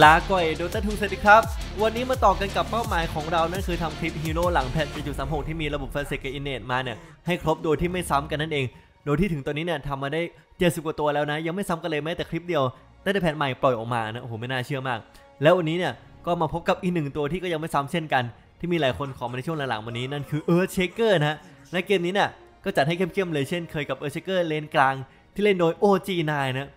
ลาก่อย Dota 2สวัสดีครับ วันนี้มาต่อกันกับเป้าหมายของเรา นั่นคือทำคลิปฮีโร่หลัง patch จุดสามหกที่มีระบบ Facet Innate มาเนี่ย ให้ครบโดยที่ไม่ซ้ำกันนั่นเอง โดยที่ถึงตอนนี้เนี่ยทำมาได้เจ็ดสิบกว่าตัวแล้วนะ ยังไม่ซ้ำกันเลยแม้แต่คลิปเดียวตั้งแต่ patch ใหม่ปล่อยออกมานะ โอ้โห ไม่น่าเชื่อมาก แล้ววันนี้เนี่ยก็มาพบกับอีกหนึ่งตัวที่ก็ยังไม่ซ้ำเช่นกัน ที่มีหลายคนขอมาในช่วงหลังๆวันนี้นั่นคือ Earthshaker นะและเกมนี้เนี่ยก็จัดให้เข้มๆเลยเช่นเคยกับ Earthshaker เลนกลางที่เล่นโดย OG9 นะ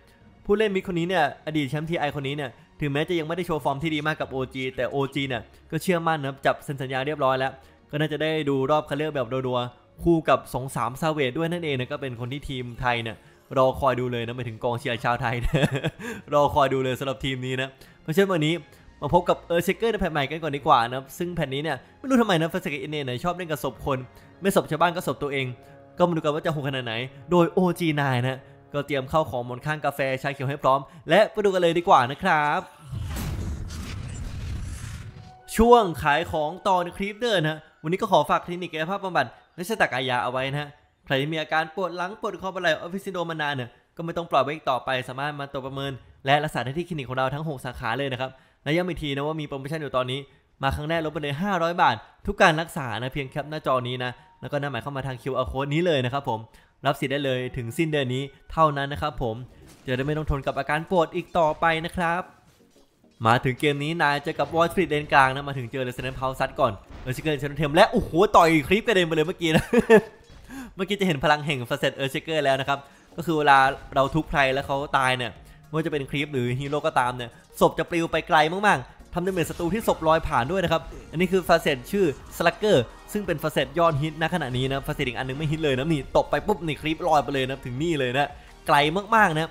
ผู้เล่น mid คนนี้เนี่ยอดีตแชมป์ TI คนนี้เนี่ย ถึงแม้จะยังไม่ได้โชว์ฟอร์มที่ดีมากกับ OG แต่ OG เนี่ยก็เชื่อมั่นนะจับเซ็นสัญญาเรียบร้อยแล้ว ก็น่าจะได้ดูรอบคัดเลือกแบบรัวๆคู่กับ2 3ซาเวดด้วยนั่นเองนะก็เป็นคนที่ทีมไทยเนี่ยรอคอยดูเลยนะไปถึงกองเชียร์ชาวไทยนะรอคอยดูเลยสำหรับทีมนี้นะเพราะฉะนั้นวันนี้มาพบกับ Earthshaker ใน patch ใหม่กันก่อนดีกว่านะซึ่งแผ่นนี้เนี่ยไม่รู้ทำไมนะ Facet เนี่ยชอบเล่นกับศพคน ไม่ศพชาวบ้านก็ศพตัวเอง ก็มาดูกันว่าจะโหดขนาดไหน โดย OG9 นะ ก็เตรียมเข้าของหมนข้างกาแฟชาเขียวให้พร้อม และไปดูกันเลยดีกว่านะครับ ช่วงขายของตอนคลิปเดินฮะวันนี้ก็ขอฝากคลินิกกายภาพบำบัดและสตักอายาเอาไว้นะฮะใครที่มีอาการปวดหลังปวดคอปวดไหล่ออฟฟิศซินโดมมานานเนี่ยก็ไม่ต้องปล่อยไว้อีกต่อไปสามารถมาตรวจประเมิน และรักษาได้ที่คลินิกของเราทั้ง 6 สาขาเลยนะครับและย้ำอีกทีนะว่ามีโปรโมชั่นอยู่ตอนนี้ มาครั้งแรกลดไปเลย 500 บาท ทุกการรักษานะเพียงแคปหน้าจอนี้นะแล้วก็นำหมายเข้ามาทาง QR code นี้เลยนะครับผม รับสิทธิ์ได้เลยถึงสิ้นเดือนนี้เท่านั้นนะครับผมจะได้ไม่ต้องทนกับอาการปวดอีกต่อไปนะครับ มาถึงเกมนี้นายเจอกับวอลสตรีทเลนกลางนะมาถึงเจอเลสเซนเพาซัดก่อนเออร์ชิเกอร์เชนเทมและโอ้โหต่อยคลิปกระเด็นไปเลยเมื่อกี้นะเมื่อกี้จะเห็นพลังแห่งฟาเซตเออร์ชิเกอร์แล้วนะครับก็คือเวลาเราทุบใครแล้วเขาตายเนี่ยไม่ว่าจะเป็น creep หรือฮีโร่ก็ตามเนี่ยศพจะปลิวไปไกลมากๆทำ damage ศัตรูที่ศพลอยผ่านด้วยนะครับ อันนี้คือ facet ชื่อ Slugger ซึ่งเป็น facet ยอดฮิตณขณะนี้นะ facet อีกอันนึงไม่ฮิตเลยนะนี่ตบไปปุ๊บนี่ creep ลอยไปเลยนะถึงนี่เลยนะไกลมากๆนะ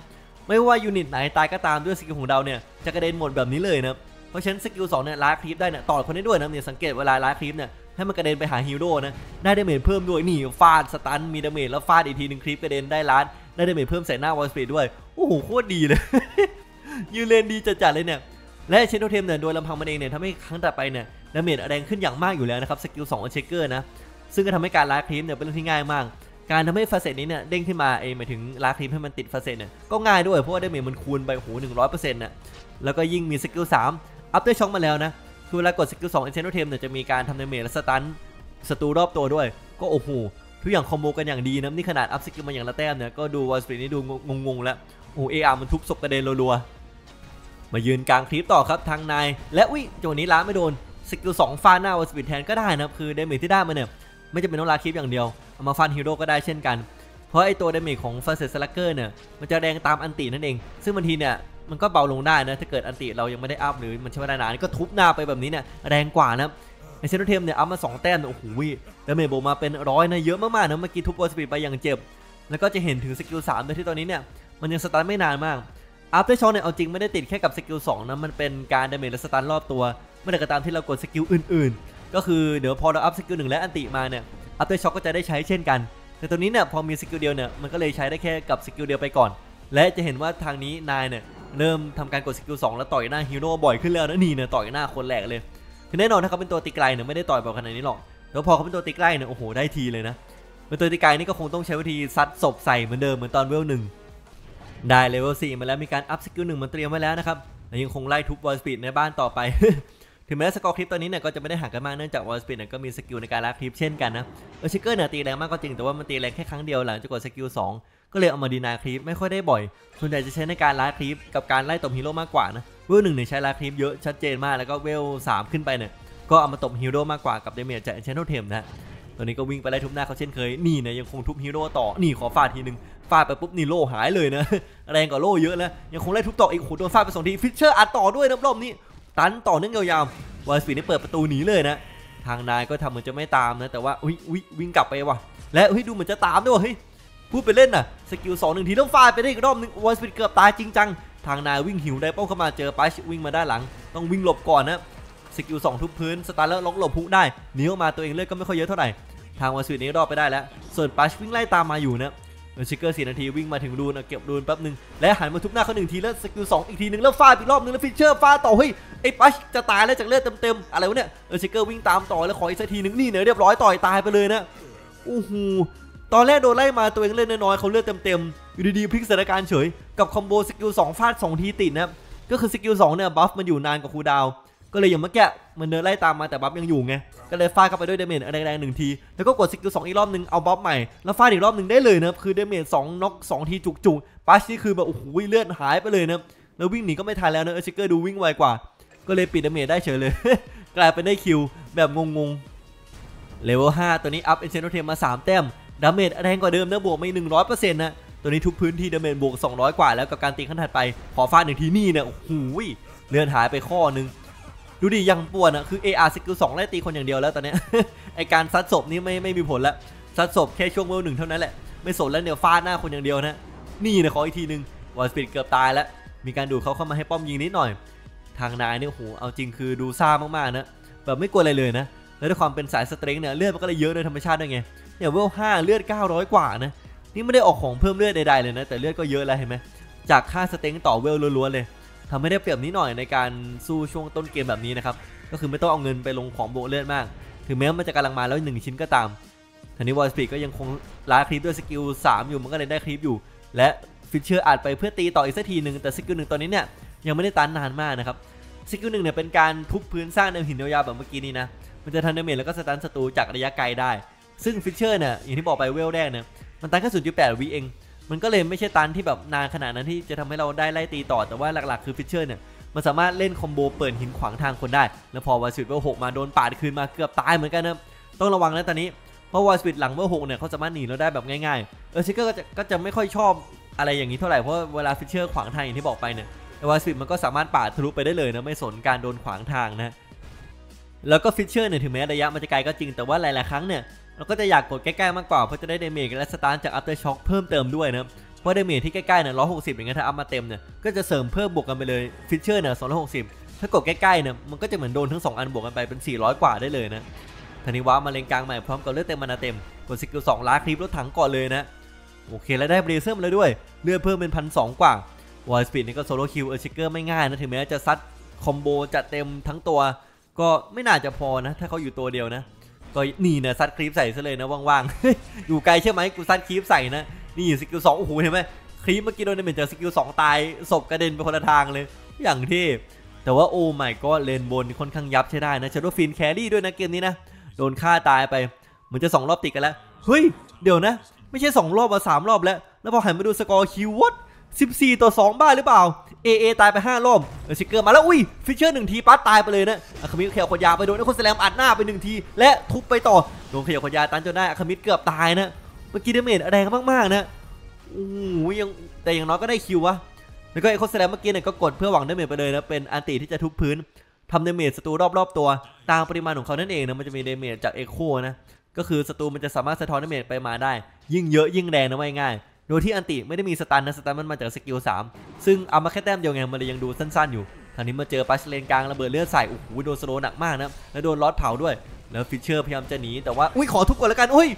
ไม่ว่า unit ไหนตายก็ตามด้วยสกิลของเราเนี่ยจะกระเด็นหมดแบบนี้เลยนะเพราะฉะนั้นสกิล2เนี่ย last creep ได้นี่ยต่อคนได้ด้วยนะเนี่ยสังเกตเวลา last creep เนี่ยให้มันกระเด็นไปหาฮีโร่นะได้ damage เพิ่มด้วยนี่ฟาด stun มี damage แล้วฟาดอีกทีหนึ่ง creep กระเด็นได้ lastได้ damage เพิ่มใส่หน้า Void Spirit ด้วยโอ้โหโคตรดีเลยยูเลนดีจัดๆเลยเนี่ย Enchant Totem เนี่ยโดยลำพังมันเองเนี่ยทำให้ครั้งต่อไปเนี่ย damage แรงขึ้นอย่างมากอยู่แล้วนะครับสกิล2ของ Shaker นะซึ่งก็ทำให้การ last creep เนี่ยเป็นเรื่องที่ง่ายมาก การทำให้ facet นี้เนี่ยเด้งขึ้นมาเองหมายถึง last creep ให้มันติด facet เนี่ยก็ง่ายด้วยเพราะว่า damage มันคูณไปโหหนึ่งร้อยเปอร์เซ็นต์น่ะแล้วก็ยิ่งมีสกิลสาม Aftershock มาแล้วนะคือเวลากดสกิลสอง Enchant Totem เนี่ยจะมีการทำ damage และ stunศัตรูรอบตัวด้วย ก็โอ้โหทุกอย่างคอมโบกันอย่างดีนะนี่ขนาดอัพสกิลมาอย่างละแต้มเนี่ยก็ดูวอลสปีนี่ดูงงๆแล้วโอ้ ES มันทุบศพกระเด็นรัวๆ มายืนกลาง creep ต่อครับทางนายและอุ้ยจังหวะนี้ล้าไม่โดนสกิลสองฟาดหน้า Void Spirit แทนก็ได้นะครับคือ damage ที่ได้มาเนี่ยไม่จำเป็นต้อง last creep อย่างเดียวเอามาฟาดฮีโร่ก็ได้เช่นกัน เพราะไอตัว damage ของ facet Slugger เนี่ยมันจะแรงตาม ulti นั่นเอง ซึ่งบางทีเนี่ยมันก็เบาลงได้นะถ้าเกิด ulti เรายังไม่ได้อัพหรือมันใช้เวลานานก็ทุบหน้าไปแบบนี้เนี่ยแรงกว่านะ Enchant Totem เนี่ยอัพมา2แต้มเนี่ยโอ้โห damage โบมาเป็นร้อยนะเยอะมากๆนะเมื่อกี้ทุบ Void Spirit ไปอย่างเจ็บ แล้วก็จะเห็นถึงสกิล3โดยที่ตอนนี้เนี่ยมันยัง stun ไม่นานมาก Aftershock เนี่ยเอาจริงไม่ได้ติดแค่กับสกิล2นะมันเป็นการ damage และ stun รอบตัวเมื่อใดก็ตามที่เรากดสกิลอื่นๆ ก็คือเดี๋ยวพอเราอัพสกิลหนึ่งและ ulti มาเนี่ย Aftershock ก็จะได้ใช้เช่นกัน แต่ตัวนี้เนี่ยพอมีสกิลเดียวเนี่ยมันก็เลยใช้ได้แค่กับสกิลเดียวไปก่อน และจะเห็นว่าทางนี้นายเนี่ยเริ่มทำการกดสกิล2แล้วต่อยหน้าฮีโร่บ่อยขึ้นแล้วนะนี่เนี่ยต่อยหน้าคนแหลกเลยคือแน่นอนถ้าเขาเป็นตัวตีไกลเนี่ยไม่ได้ต่อยแบบขนาดนี้หรอกแล้วพอเขาเป็นตัวตีใกล้เนี่ยโอ้โหได้ทีเลยนะเป็นตัวตีไกลนี่ก็คงต้องใช้วิธีซัดศพใส่เหมือนเดิมเหมือนตอนเวลหนึ่ง ได้เลเวล4มาแล้วมีการอัพสกิลหนึ่งมันเตรียมไว้แล้วนะครับยังคงไล่ทุบ Void Spirit ในบ้านต่อไป ถึงแม้สกอร์ creep ตอนนี้เนี่ยก็จะไม่ได้ห่างกันมากเนื่องจาก Void Spirit เนี่ยก็มีสกิลในการ last creep เช่นกันนะ Earthshaker เนี่ยตีแรงมากก็จริงแต่ว่ามันตีแรงแค่ครั้งเดียวหลังจากกดสกิล2ก็เลยเอามา deny creep ไม่ค่อยได้บ่อย ส่วนใหญ่จะใช้ในการ last creep กับการไล่ตบฮีโร่มากกว่านะเวลหนึ่งเนี่ยใช้ last creep เยอะชัดเจนมากแล้วก็เวลสามขึ้นไปเนี่ยก็เอามาตบฮีโร่มากกว่ากับ damage จาก Enchant Totem นะตอนนี้ก็วิ่งไปไล่ทุบหน้าเขาเช่นเคยนี่เนี่ยยังคงทุบฮีโร่ต่อนี่ขอฟาดทีนึง ฟาดไปปุ๊บนี่โล่หายเลยนะ แรงกว่าโล่เยอะแล้วยังคงไล่ทุบต่ออีกโหโดนฟาดไปสองที Fissure อัดต่อด้วยนะรอบนี้ stun ต่อเนื่องยาวๆ Void Spirit นี่เปิดประตูหนีเลยนะทางนายก็ทำเหมือนจะไม่ตามนะแต่ว่าอุ้ยอุ้ยวิ่งกลับไปว่ะ และเฮ้ยดูเหมือนจะตามด้วยว่ะเฮ้ยพูดไปเล่นน่ะสกิลสองหนึ่งทีต้องฟาดไปได้อีกรอบนึงวอลสปีดเกือบตายจริงจังทางนายวิ่งหิวได้ป้องเข้ามาเจอปัชวิ่งมาด้านหลัง ต้องวิ่งหลบก่อนนะสกิลสองทุบพื้นสตาร์แล้วล็อกหลบพุได้หนีออกมาตัวเองเลือดก็ไม่ค่อยเยอะเท่าไหร่ทางวอลสปีดนี้รอดไปได้แล้ว ส่วนปัชวิ่งไล่ตามมาอยู่นะ เออชิกเกอร์สี่นาทีวิ่งมาถึงรูนเก็บรูนแป๊บนึงและหันมาทุบหน้าเขาหนึ่งทีแล้วสกิลสองอีกทีนึงแล้วฟาดอีกรอบนึงแล้วฟิชเชอร์ฟาดต่อเฮ้ยไอ้ปัชจะตายแล้วจากเลือดเต็มๆอะไรวะเนี่ยเออชิกเกอร์วิ่งตามต่อแล้วขออีกสักทีนึงนี่เนี่ยเรียบร้อยต่อยตายไปเลยนะโอ้โหตอนแรกโดนไล่มาตัวเองเลือดน้อยๆเขาเลือดเต็มๆอยู่ดีๆพลิกสถานการณ์เฉยกับคอมโบสกิลสองฟาดสองทีติดนะก็คือสกิล2เนี่ย buff มันอยู่นานกว่า cooldown ก็เลยอย่างเมื่อกี้มันเดินไล่ตามมาแต่ buff ยังอยู่ไง ก็เลยฟาดเข้าไปด้วย damage แรงๆหนึ่งที แล้วก็กดสกิล2อีกรอบหนึ่งเอา buff ใหม่ แล้วฟาดอีกรอบหนึ่งได้เลยนะคือ damage 2น็อก2ทีจุกๆปัชนี่คือแบบโอ้โหเลือดหายไปเลยนะแล้ววิ่งหนีก็ไม่ทันแล้วนะ Earthshaker ดูวิ่งไวกว่า ก็เลยปิด damage ได้เฉยเลย กลายเป็นได้ kill แบบงงๆเลเวล5ตัวนี้อัพ Enchant Totem มา 3 แต้ม damage แรงกว่าเดิมนะบวกไม่100%นะตัวนี้ทุบพื้นที damage บวก200 กว่าแล้วกับการตีขั้นถัดไปขอฟาดหนึ่งทีนี่เนี่ยโอ้โหเลือดหายไปข้อนึง ดูดิยังปวดอะคือ AR สกิล2ไล่ตีคนอย่างเดียวแล้วตอนนี้ไอการซัดศพนี่ไม่ไม่มีผลแล้วซัดศพแค่ช่วงเวลหนึ่งเท่านั้นแหละไม่สนแล้วเนี่ยฟาดหน้าคนอย่างเดียวนะนี่นะขออีกทีหนึ่ง Void Spirit เกือบตายแล้วมีการดูดเขาเข้ามาให้ป้อมยิงนิดหน่อย ทางนายเนี่ยโหเอาจริงคือดูซ่ามากๆนะแบบไม่กลัวอะไรเลยนะแล้วด้วยความเป็นสาย strength เนี่ยเลือดมันก็เลยเยอะโดยธรรมชาติด้วยไงเนี่ยเวลห้าเลือด 900 กว่านะนี่ไม่ได้ออกของเพิ่มเลือดใดๆเลยนะแต่เลือดก็เยอะแล้วเห็นไหมจากค่า strength ต่อเวลล้วนๆเลย ทำให้ได้เปรียบนิดหน่อยในการสู้ช่วงต้นเกมแบบนี้นะครับ ก็คือไม่ต้องเอาเงินไปลงของโบเลือดมาก ถึงแม้มันจะกำลังมาแล้วหนึ่งชิ้นก็ตามทีนี้ Void Spirit ก็ยังคง last creep ด้วยสกิล3อยู่มันก็เลยได้ creep อยู่ และ Fissure อัดไปเพื่อตีต่ออีกสักทีหนึ่งแต่สกิลหนึ่งตอนนี้เนี่ยยังไม่ได้ stun นานมากนะครับสกิลหนึ่งเนี่ยเป็นการทุบพื้นสร้างแนวหินยาวๆแบบเมื่อกี้นี้นะมันจะทำ damage แล้วก็ stun ศัตรูจากระยะไกลได้ ซึ่ง Fissure เนี่ยอย่างที่บอกไปเวลแรกเนี่ยมัน stun แค่0.8วิเอง มันก็เลยไม่ใช่ stun ที่แบบนานขนาดนั้นที่จะทำให้เราได้ไล่ตีต่อแต่ว่าหลักๆคือ Fissure เนี่ยมันสามารถเล่นคอมโบเปิดหินขวางทางคนได้ แล้วพอวอลสวิตเวลหกมาโดนปาดคืนมาเกือบตายเหมือนกันนะต้องระวังนะตอนนี้เพราะวอลสวิตหลังเวลหกเนี่ยเขาสามารถหนีเราได้แบบง่ายๆ Earthshaker ก็จะก็จะไม่ค่อยชอบอะไรอย่างนี้เท่าไหร่เพราะเวลา Fissure ขวางทางอย่างที่บอกไปเนี่ยแต่วาสวิตมันก็สามารถปาดทะลุไปได้เลยนะไม่สนการโดนขวางทางนะแล้วก็ Fissure เนี่ยถึงแม้ระยะมันจะไกลก็จริงแต่ว่าหลายๆครั้งเนี่ย เราก็จะอยากกดใกล้ๆมากกว่าเพราะจะได้เดเมจและสตาร์จากอั t เตอร์ช็อคเพิ่มเติมด้วยนะเพราะ damage ที่ใกล้ๆเนี่ยร้อยหกสิบอย่างเงี้ยถ้าอัพมาเต็มเนี่ยก็จะเสริมเพิ่มบวกกันไปเลย Fissure เนี่ยสองร้อยหกสิบถ้ากดใกล้ๆเนี่ยมันก็จะเหมือนโดนทั้งสองอันบวกกันไปเป็น400กว่าได้เลยนะทันิวะมาเลงกลางใหม่พร้อมกับเลือดเต็มมานาเต็มกดสกิลสองล้าคลิปรถถังก่อนเลยนะโอเคแล้วได้เบรเซอร์มาแล้วด้วยเลือดเพิ่มเป็นพันสองกว่าวอลสปีดนี่ก็โซโล่คิวเออชิเกอร์ไม่ง่ายนะถึงแม้จะซัดคอมโบจัดเต็มทั้งตัว ก็ไม่น่าจะพอนะถ้าเขาอยู่ตัวเดียวนะ ก็นี่นะซัดคลิปใส่ซะเลยนะว่างๆ อยู่ไกลใช่ไหมกูซัดคลิปใส่นะ นี่สกิลสองโอ้โหเห็นไหมคลิปเมื่อกี้โดนเดเมจจากสกิลสองตายศพกระเด็นไปคนละทางเลย อย่างที่แต่ว่าโอ้ไม่ก็เลนบนค่อนข้างยับใช้ได้นะชาโดฟินแครี่ด้วยนะเกมนี้นะโดนฆ่าตายไปเหมือนจะสองรอบติดกันแล้วเฮ้ยเดี๋ยวนะ ไม่ใช่สองรอบมาสามรอบแล้ว แล้วพอหันมาดูสกอร์คิววัด 14 ต่อ 2 บ้าหรือเปล่า AA ตายไป5รอบเออชิกเกอร์มาแล้วอุ้ยฟิชเชอร์หนึ่งทีปัดตายไปเลยนะอาคามิเขียวขดยาไปโดนไอ้คนแสลมอัดหน้าไปหนึ่งที และทุบไปต่อโดนเขียวขดยาตันจนได้อาคามิเกือบตายนะเมื่อกี้ damage แรงมากๆนะโอ้โหยังแต่อย่างน้อยก็ได้ kill ว่ะแล้วก็ Echo Slam เมื่อกี้เนี่ยก็กดเพื่อหวัง damage ไปเลยนะเป็น ulti ที่จะทุบพื้นทำ damage ศัตรูรอบๆตัวตามปริมาณของเขานั่นเองนะมันจะมี damage จาก Echo นะก็คือศัตรูมันจะสามารถสะท้อน damage ไปมาได้ ยิ่งเยอะยิ่งแรงนะไม่ง่าย โดยที่ ulti ไม่ได้มี stun นะ stun มันมาจาก skill 3ซึ่งเอามาแค่แต้มเดียวไงมันเลยยังดูสั้นๆอยู่ทางนี้มาเจอ Pudge lane กลางระเบิดเลือดใส่โอ้โหโดน slow หนักมากนะแล้วโดน rot เผาด้วย แล้วฟิชเชอร์พยายามจะหนีแต่ว่าอุ้ยขอทุบก่อนแล้วกันอุ้ย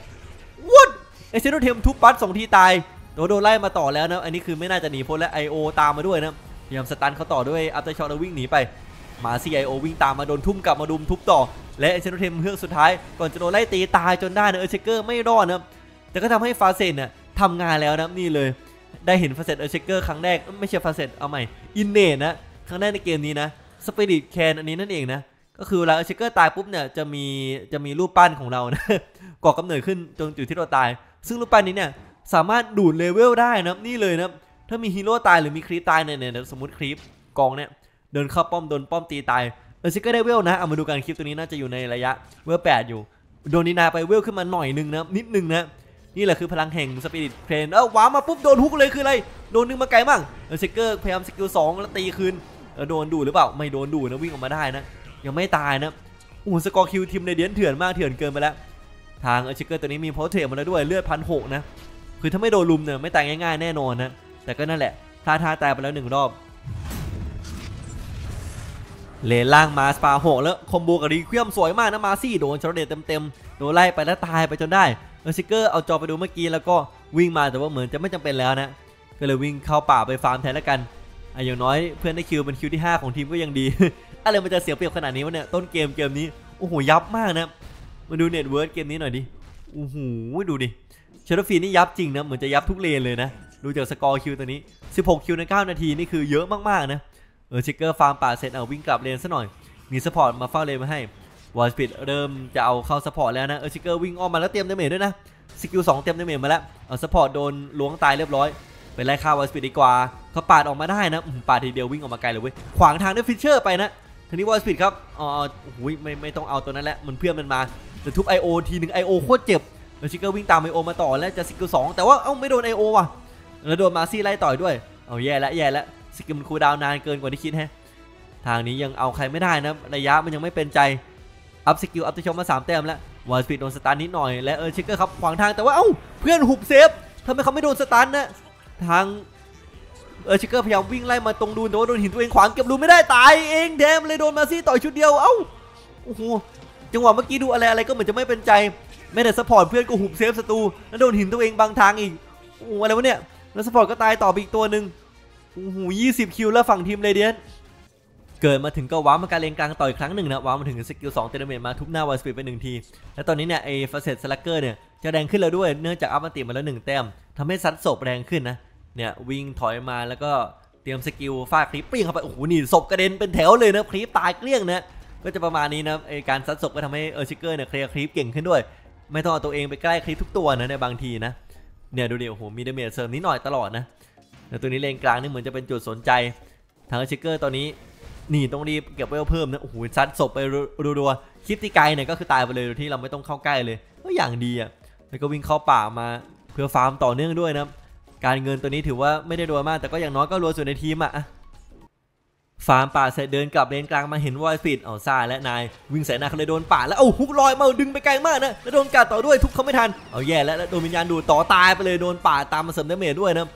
วัดไอเซนโนเทมทุบปัชสองทีตายโดนโดนไล่มาต่อแล้วนะอันนี้คือไม่น่าจะหนีพ้นและไอโอตามมาด้วยนะพยายามสตันเขาต่อด้วยอัลเตอร์ช็อตแล้ววิ่งหนีไปมาซีไอโอวิ่งตามมาโดนทุ่มกลับมาดุมทุบต่อ และไอเชนโนเทมเฮือกสุดท้ายก่อนจะโดนไล่ตีตายจนได้นะเออเชเกอร์ไม่รอดนะแต่ก็ทำให้ฟาเซนเนี่ย ทำงานแล้วนะนี่เลย ได้เห็นฟาเซนเออเชเกอร์ครั้งแรกไม่ใช่ฟาเซนเอาใหม่อินเนตนะครั้งแรกในเกมนี้นะ Spirit Cairn อันนี้นั่นเองนะก็คือเวลา Earthshaker ตายปุ๊บเนี่ยจะมีจะมีรูปปั้นของเรานะก่อกำเนิดขึ้นตรงจุดที่เราตาย ซึ่งรูปปั้นนี้เนี่ยสามารถดูดเลเวลได้นะนี่เลยนะถ้ามีฮีโร่ตายหรือมี creep ตายเนี่ยเนี่ยสมมติ creep กองเนี่ยเดินเข้าป้อมโดนป้อมตีตาย Earthshaker ก็ได้เวลนะเอามาดูกัน creep ตัวนี้น่าจะอยู่ในระยะเวลแปดอยู่ โดน deny ไปเวลขึ้นมาหน่อยนึงนะนิดนึงนะ นี่แหละคือพลังแห่ง Spirit Cairn เออว้ามาปุ๊บโดน hook เลยคืออะไร โดนนึงมาไกลมั่งเออซิกเกอร์พยายามสกิลสองแล้วตีคืนเออโดนดูหรือเปล่าไม่โดนดูนะวิ่งออกมาได้นะ ยังไม่ตายนะโอ้สกอร์คิวทีมในเดียนเถื่อนมากเถื่อนเกินไปแล้ว ทางเออซิกเกอร์ตัวนี้มีโพสเทรมาแล้วด้วยเลือดพันหกนะคือถ้าไม่โดนลุมเนี่ยไม่ตายง่ายๆแน่นอนนะแต่ก็นั่นแหละท่าท่าตายไปแล้วหนึ่งรอบเลนล่างมาสปาหกแล้วคอมโบกับรีเควียมสวยมากนะมาซี่โดนชาร์เดตเต็มๆโดนไล่ไปแล้วตายไปจนได้ Earthshaker เอาจอไปดูเมื่อกี้แล้วก็วิ่งมาแต่ว่าเหมือนจะไม่จำเป็นแล้วนะ ก็เลยวิ่งเข้าป่าไปฟาร์มแทนแล้วกันอะอย่างน้อยเพื่อนได้คิวเป็นคิวที่ 5 ของทีมก็ยังดี อะไรมันจะเสียเปรียบขนาดนี้วะเนี่ยต้นเกมเกมนี้โอ้โหยับมากนะมาดู net worth เกมนี้หน่อยดิโอ้โหดูดิเชลฟีนี่ยับจริงนะเหมือนจะยับทุกเลนเลยนะดูจากสกอร์คิวตัวนี้ 16 คิวใน 9 นาทีนี่คือเยอะมากๆนะ Earthshaker ฟาร์มป่าเสร็จเอาวิ่งกลับเลนซะหน่อยมี support มาเฝ้าเลนมาให้ Void Spirit เริ่มจะเอาเข้า support แล้วนะ Earthshaker วิ่งออกมาแล้วเตรียม damage ด้วยนะ skill สองเตรียม damage มาแล้วเอา support โดนล้วงตายเรียบร้อยไปไล่ฆ่า Void Spirit ดีกว่าเขาปาดออกมาได้นะปาดทีเดียววิ่งออกมาไกลเลยเว้ยขวางทางด้วย Fissure ไปนะทีนี้ Void Spirit ครับอ๋อโอ้โหไม่ไม่ต้องเอาตัวนั้นแหละมันเพื่อนมันมาจะทุบ I.O. ทีหนึ่ง I.O. โคตรเจ็บแล้ว Shaker วิ่งตาม I.O. มาต่อแล้วจะ skill สองแต่ว่าเอ้าไม่โดน I.O. ว่ะแล้วโดน Marci ไล่ต่อยด้วยเอาแย่แล้วแย่แล้ว skill มัน cooldown นานเกินกว่าที่คิดแฮะทางนี้ยังเอาใครไม่ได้นะระยะมันยังไม่เป็นใจ อัพสกิลอัพตัวชมมา3แต้มแล้ววอลสปีดโดนสตาร์นิดหน่อยและเออชิคเกอร์ครับขวางทางแต่ว่าเอ้าเพื่อนหุบเซฟทำไมเขาไม่โดนสตาร์นะทางเออชิคเกอร์พยายามวิ่งไล่มาตรงดูนแต่ว่าโดนหินตัวเองขวางเก็บรูไม่ได้ตายเองแดมเลยโดนมาซี่ต่อยชุดเดียวเอ้าโอ้โหจังหวะเมื่อกี้ดูอะไรอะไรก็เหมือนจะไม่เป็นใจไม่แต่สปอร์ตเพื่อนก็หุบเซฟศัตรูแล้วโดนหินตัวเองบางทางอีกโอ้โหอะไรวะเนี่ยแล้วสปอร์ตก็ตายต่อไปอีกตัวหนึ่งโอ้โห20คิวแล้วฝั่งทีมเรเดียน เกิดมาถึงก็ว้ามาการเลงกลางต่ออีกครั้งหนึ่งนะว้ามาถึงสกิล2เตเมตมาทุบหน้าวอลสปีดไปหนึ่งที และตอนนี้เนี่ยไอ้ฟาเซตสลักเกอร์เนี่ยจะแรงขึ้นแล้วด้วยเนื่องจากอัพมันติมาแล้วหนึ่งแต้มทำให้ซัดศพแรงขึ้นนะเนี่ยวิ่งถอยมาแล้วก็เตรียมสกิลฟาดคลิปปิ้งเข้าไปโอ้โหนี่ศพกระเด็นเป็นแถวเลยนะคลิปตายเกลี้ยงนะก็จะประมาณนี้นะไอ้การซัดศพก็ทำให้เออร์ชิเกอร์เนี่ยเคลียร์คลิปเก่งขึ้นด้วย ไม่ต้องเอาตัวเองไปใกล้คลิปทุกตัวนะในบางทีนะเนี่ยดูดี๋ยวโอ้โหมีดาเมจเสริมนิดหน่อยตลอดนะแต่ตัวนี้เลนกลางนี่เหมือนจะเป็นจุดสนใจ ทางเอร์ชิเกอร์ตอนนี้ นี่ต้องรีบเก็บเวลเพิ่มนะโอ้โหซัดศพไปรัวๆคลิปที่ไกลเนี่ยก็คือตายไปเลยโดยที่เราไม่ต้องเข้าใกล้เลยก็อย่างดีอะแล้วก็วิ่งเข้าป่ามาเพื่อฟาร์มต่อเนื่องด้วยนะการเงินตัวนี้ถือว่าไม่ได้รัวมาก แต่ก็อย่างน้อยก็รัวสุดในทีมอะฟาร์มป่าเสร็จเดินกลับเลนกลางมาเห็นวอยฟิตเอาซ่าและนายวิ่งใส่หน้าเขาเลยโดนป่าแล้วเอาฮุกลอยมาดึงไปไกลมากนะแล้วโดนกัดต่อด้วยทุบเขาไม่ทันเอาแย่แล้วโดนวิญญาณดูดต่อตายไปเลยโดนป่าตามมาเสริมเดเมจด้วยนะ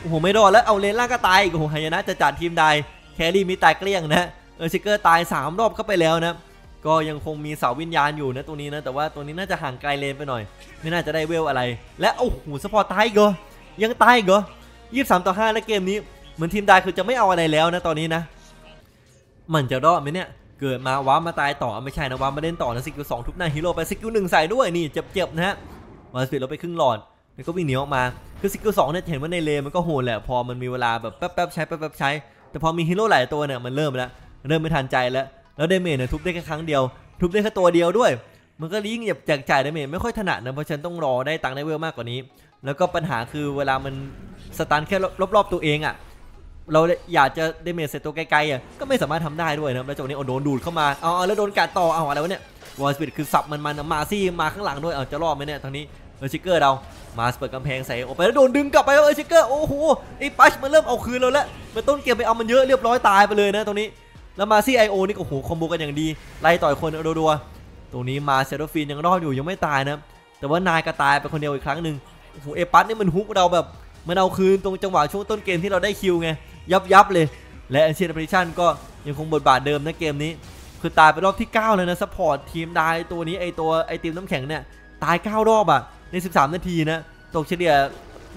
โอ้โหไม่รอดแล้วเอาเลนล่างก็ตายอีกโอ้โหหายนะจะจัดทีมใด แครี่มีตายเกลี้ยงนะเออชิกเกอร์ตาย 3 รอบเข้าไปแล้วนะก็ยังคงมีเสาวิญญาณอยู่นะตัวนี้นะแต่ว่าตัวนี้น่าจะห่างไกลเลนไปหน่อย ไม่น่าจะได้เวลอะไร และโอ้โหสปอร์ตตายกเหรอยังตายกเหรอยี่สามต่อห้าแล้วเกมนี้เหมือนทีมได้คือจะไม่เอาอะไรแล้วนะตอนนี้นะ มันจะรอดไหมเนี่ยเกิดมาว้ามาตายต่อไม่ใช่นะว้ามาเล่นต่อนะสกิลสองทุบหน้าฮีโร่ไปสกิลหนึ่งใส่ด้วยนี่เจ็บๆนะฮะมาสปีดเราไปครึ่งหลอดแล้วก็วิ่งหนีออกมาคือสกิลสองเนี่ยเห็นว่าในเลนมันก็โหดแหละพอมันมีเวลาแบบแป๊บๆใช้แป๊บๆใช้ แต่พอมีฮีโร่หลายตัวเนี่ยมันเริ่มแล้ว เริ่มไม่ทันใจแล้ว แล้ว damage เนี่ยทุบได้แค่ครั้งเดียว ทุบได้แค่ตัวเดียวด้วย มันก็ยิ่งแจกจ่าย damage ไม่ค่อยถนัดนะ เพราะฉันต้องรอได้ตังค์ได้เวลมากกว่านี้ แล้วก็ปัญหาคือเวลามันสตันแค่รอบๆตัวเองอะ่ะ เราอยากจะเดเมจเสร็จตัวไกลๆอะ ก็ไม่สามารถทำได้ด้วยนะแล้วจังหวะนี้โดนดูดเข้ามา เอาแล้วโดนกัดต่อ เอาอะไรวะเนี่ยวอลสปิดคือสับมันมันมาซี่มาข้างหลังด้วย เอาจะรอดไหมเนี่ยทางนี้เออชิกเกอร์เรา มาสเปิดกำแพงใส่ออกไปแล้วโดนดึงกลับไปเออชิกเกอร์โอ้โหไอ้ปัชมันเริ่มเอาคืนเราแล้วมันต้นเกมไปเอามันเยอะเรียบร้อยตายไปเลยนะตรงนี้แล้วมาซี่ไอโอนี่โอ้โหคอมโบกันอย่างดีไล่ต่อยคนรัวๆตรงนี้มาเซโรฟินยังรอดอยู่ยังไม่ตายนะแต่ว่านายก็ตายไปคนเดียวอีกครั้งหนึ่งโอ้โหไอ Pudge นี่มัน hook เราแบบมันเอาคืนตรงจังหวะช่วงต้นเกมที่เราได้ kill ไงยับยับเลย และเอเชียน p พ e ชันก็ยังคงบทบาทเดิมนะเกมนี้ คือตายไปรอบที่ 9 เลยนะ support ทีมได้ตัวนี้ไอตัวไอทีมน้ำแข็งเนี่ยตาย 9 รอบอะ ใน 13 นาทีนะ ตกเฉลี่ย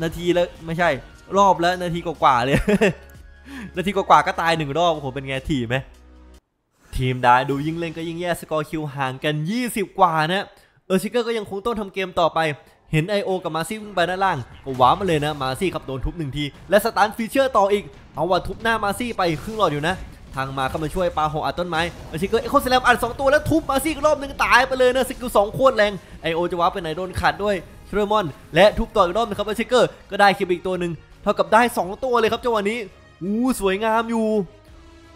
นาทีแล้วไม่ใช่ รอบแล้วนาทีกว่าๆเลย นาทีกว่าๆก็ตายหนึ่งรอบโอ้โหเป็นไงทีไหมทีมได้ดูยิ่งเล่นก็ยิ่งแย่สกอร์ kill ห่างกัน 20 กว่านะเออชิเกอร์ก็ยังคงต้องทำเกมต่อไปเห็น I.O. กับ Marci วิ่งไปด้านล่างก็ warp มาเลยนะ Marci ครับโดนทุบหนึ่งที และ stun Fissure ต่ออีก เอาว่าทุบหน้า Marci ไปครึ่งหลอดอยู่นะ ทางมาเข้ามาช่วยปาหอกอัดต้นไม้ Earthshaker Echo Slam อัดสองตัวแล้วทุบ Marci อีกรอบหนึ่งตายไปเลยนะสกิลสองโคตรแรง I.O. จะว้าไปไหนโดนขัดด้วยเทรมอน และทุบต่ออีกรอบนึงครับ Earthshaker ก็ได้ kill อีกตัวหนึ่งเท่ากับได้สองตัวเลยครับจังหวะนี้อู้สวยงามอยู่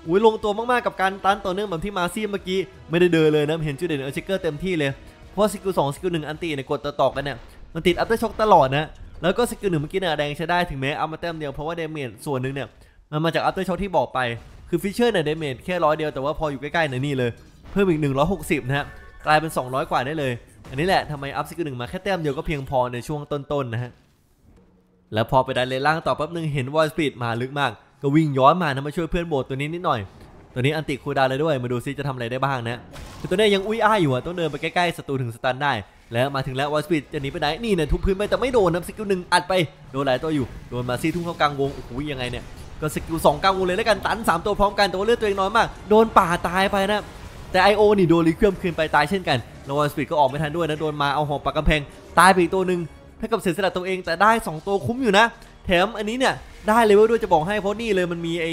อุ้ยลงตัวมากๆกับการ stun ต่อเนื่องแบบที่ Marci เมื่อกี้ไม่ได้เดินเลยนะเห็นจุดเด่นเออชิเกอร์เต็มที่เลยเพราะสกิลสองสกิลหนึ่งอันตีเนี่ยกดต่อๆกันเนี่ยมันติด Aftershock ตลอดนะแล้วก็สกิลหนึ่งเมื่อกี้เนี่ยแรงใช้ได้ถึงแม้เอามาแต้มเดียวเพราะว่า damage ส่วนหนึ่งเนี่ยมันมาจาก Aftershock ที่บอกไป คือ Fissure เนี่ย damage แค่ร้อยเดียวแต่ว่าพออยู่ใกล้ๆเนี่ยนี่เลย เพิ่มอีก 160 นะฮะกลายเป็น 200 กว่าได้เลย อันนี้แหละทำไม up สกิลหนึ่งมาแค่แต้มเดียวก็เพียงพอในช่วงต้นๆนะฮะแล้วพอไปดันเลนล่างต่อแป๊บนึงเห็นวอลสปีดมาลึกมากก็วิ่งย้อนมานะมาช่วยเพื่อนโบดตัวนี้นิดหน่อย ตัวนี้อันติคูดาเลยด้วยมาดูซิจะทำอะไรได้บ้างนะคือตัวนี้ยังอุ้ยอ้ายอยู่อะต้องเดินไปใกล้ๆศัตรูถึงสตันได้แล้วมาถึงแล้ววอลสปีดจะหนีไปไหนนี่เนี่ยทุบพื้นไปแต่ไม่โดนนะสกิลหนึ่งอัดไปโดนหลายตัวอยู่โดนมาซี่ทุ่งเข้ากลางวงโอ้โหยังไงเนี่ย ก็สกิลสองกลางวงเลยแล้วกันตันสามตัวพร้อมกันแต่ว่าเลือดตัวเองน้อยมาก โดนป่าตายไปนะแต่ I.O. นี่โดนรีเควิมคืนไปตายเช่นกันแล้ววอลสปีดก็ออกไม่ทันด้วยนะโดนมาเอาหอกปากกำแพงตายไปอีกตัวหนึ่งเท่ากับเสียสละตัวเองแต่ได้ 2 ตัวคุ้มอยู่นะ แถมอันนี้เนี่ยได้เลเวลด้วยจะบอกให้เพราะนี่เลยมันมีไอ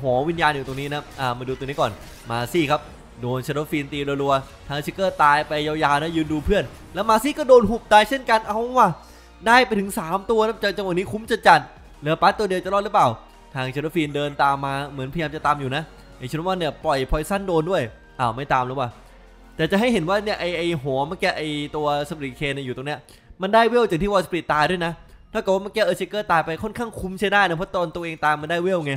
หอวิญญาณอยู่ตรงนี้นะอ่ามาดูตัวนี้ก่อน Marci ครับโดน Shadow Fiend ตีรัวๆทาง Shaker ตายไปยาวๆนะยืนดูเพื่อน แล้ว Marci ก็โดนหุบตายเช่นกันเอาว่ะได้ไปถึง 3 ตัวนะจังหวะนี้คุ้มจัดๆเหลือปัสตัวเดียวจะรอดหรือเปล่า ทาง Shadow Fiend เดินตามมาเหมือนพยายามจะตามอยู่นะไอชโนวันเนี่ยปล่อย poison โดนด้วยอ้าวไม่ตามหรือวะแต่จะให้เห็นว่าเนี่ยไอไอหัวเมื่อกี้ไอตัวสปริตเคนอยู่ตรงเนี้ยมันได้เวลจากที่วอลสปริตตายด้วยนะถ้าเกิดว่าเมื่อกี้เออร์ชิเกอร์ตายไปค่อนข้างคุ้มใช้ได้นะเพราะตอนตัวเองตามมันได้เวลไง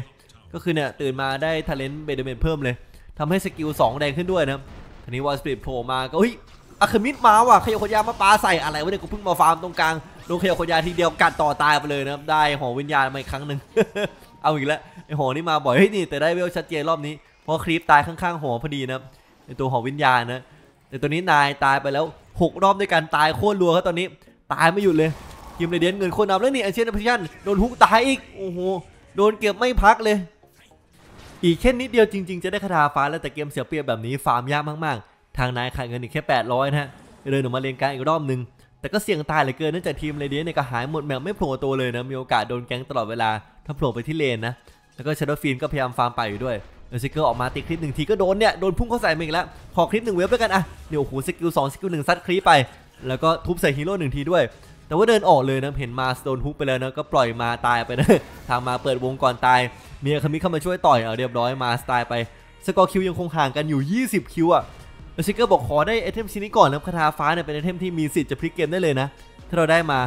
ก็คือเนี่ยตื่นมาได้ท a เลนต์เบเดเมนเพิ่มเลยทำให้สกิล2แดงขึ้นด้วยนะทีนี้วอลสปริตโผล่มาก็เฮ้ยอะคามิดมาว่ะขยะขยามาปาใส่อะไรวะเนี่ยกูเพิ่งมาฟาร์มตรงกลางโดนขยะขยาทีเดียวกัดต่อตายไปเลยนะได้หอวิญญาณมาอีกครั้งหนึ่ง เอาอีกแล้วไอหอนี่มาบ่อยเฮ้ยนี่แต่ได้เวลชัดเจนรอบนี้เพราะ creep ตายข้างๆหอพอดีนะครับในตัวหอวิญญาณนะแต่ตัวนี้นายตายไปแล้วหกรอบด้วยกันตายโคตรรัวครับตอนนี้ ตายไม่หยุดเลยทีม Radiant เงินคนนำแล้วนี่ Ancient Apparition โดน hook ตายอีกโอ้โหโดนเก็บไม่พักเลย อีกแค่นิดเดียวจริง ๆ จะได้คาถาฟ้าแล้วแต่เกมเสียเปรียบแบบนี้ฟาร์มยากมากๆ ทางนายขาดเงินอีกแค่ 800นะฮะเดินออกมาเลนกางอีกรอบหนึ่ง แต่ก็เสี่ยงตายเหลือเกินเนื่องจากทีม Radiant เนี่ยก็หายหมดแมพไม่โผล่ตัวเลยนะ มีโอกาสโดน gank ตลอดเวลา ถ้าโผล่ไปที่เลนนะ แล้วก็ชาร์ดฟินก็พยายามฟาร์มไปอยู่ด้วยเออซิกเกอออกมาติดคลิปหนึ่งทีก็โดนเนี่ย โดนพุ่งเข้าใส่มาอีกแล้ว ขอคลิปหนึ่งเว็บด้วยกันอะเดี๋ยวโอ้โหสกิลสองสกิลหนึ่งซัดคลิปไป แล้วก็ทุบใส่ฮีโร่หนึ่งทีด้วย แต่ว่าเดินออกเลยนะ เห็นมาโดนฮุกไปแล้วนะ ก็ปล่อยมาตายไปนะ ทางมาเปิดวงก่อนตาย เมีอาคามิเข้ามาช่วยต่อย เอาเรียบร้อยมาสตล์ไป สกอร์คิวยังคงห่างกันอยู่ 20 คิวอะ แล้วซิกเกอร์บอกขอได้ไอเทมชิ้นนี้ก่อนนะคาถาฟ้าเนี่ยเป็นไอเทมที่มีสิทธิ์จะพลิกเกมได้เลยนะ ถ้าเราได้มา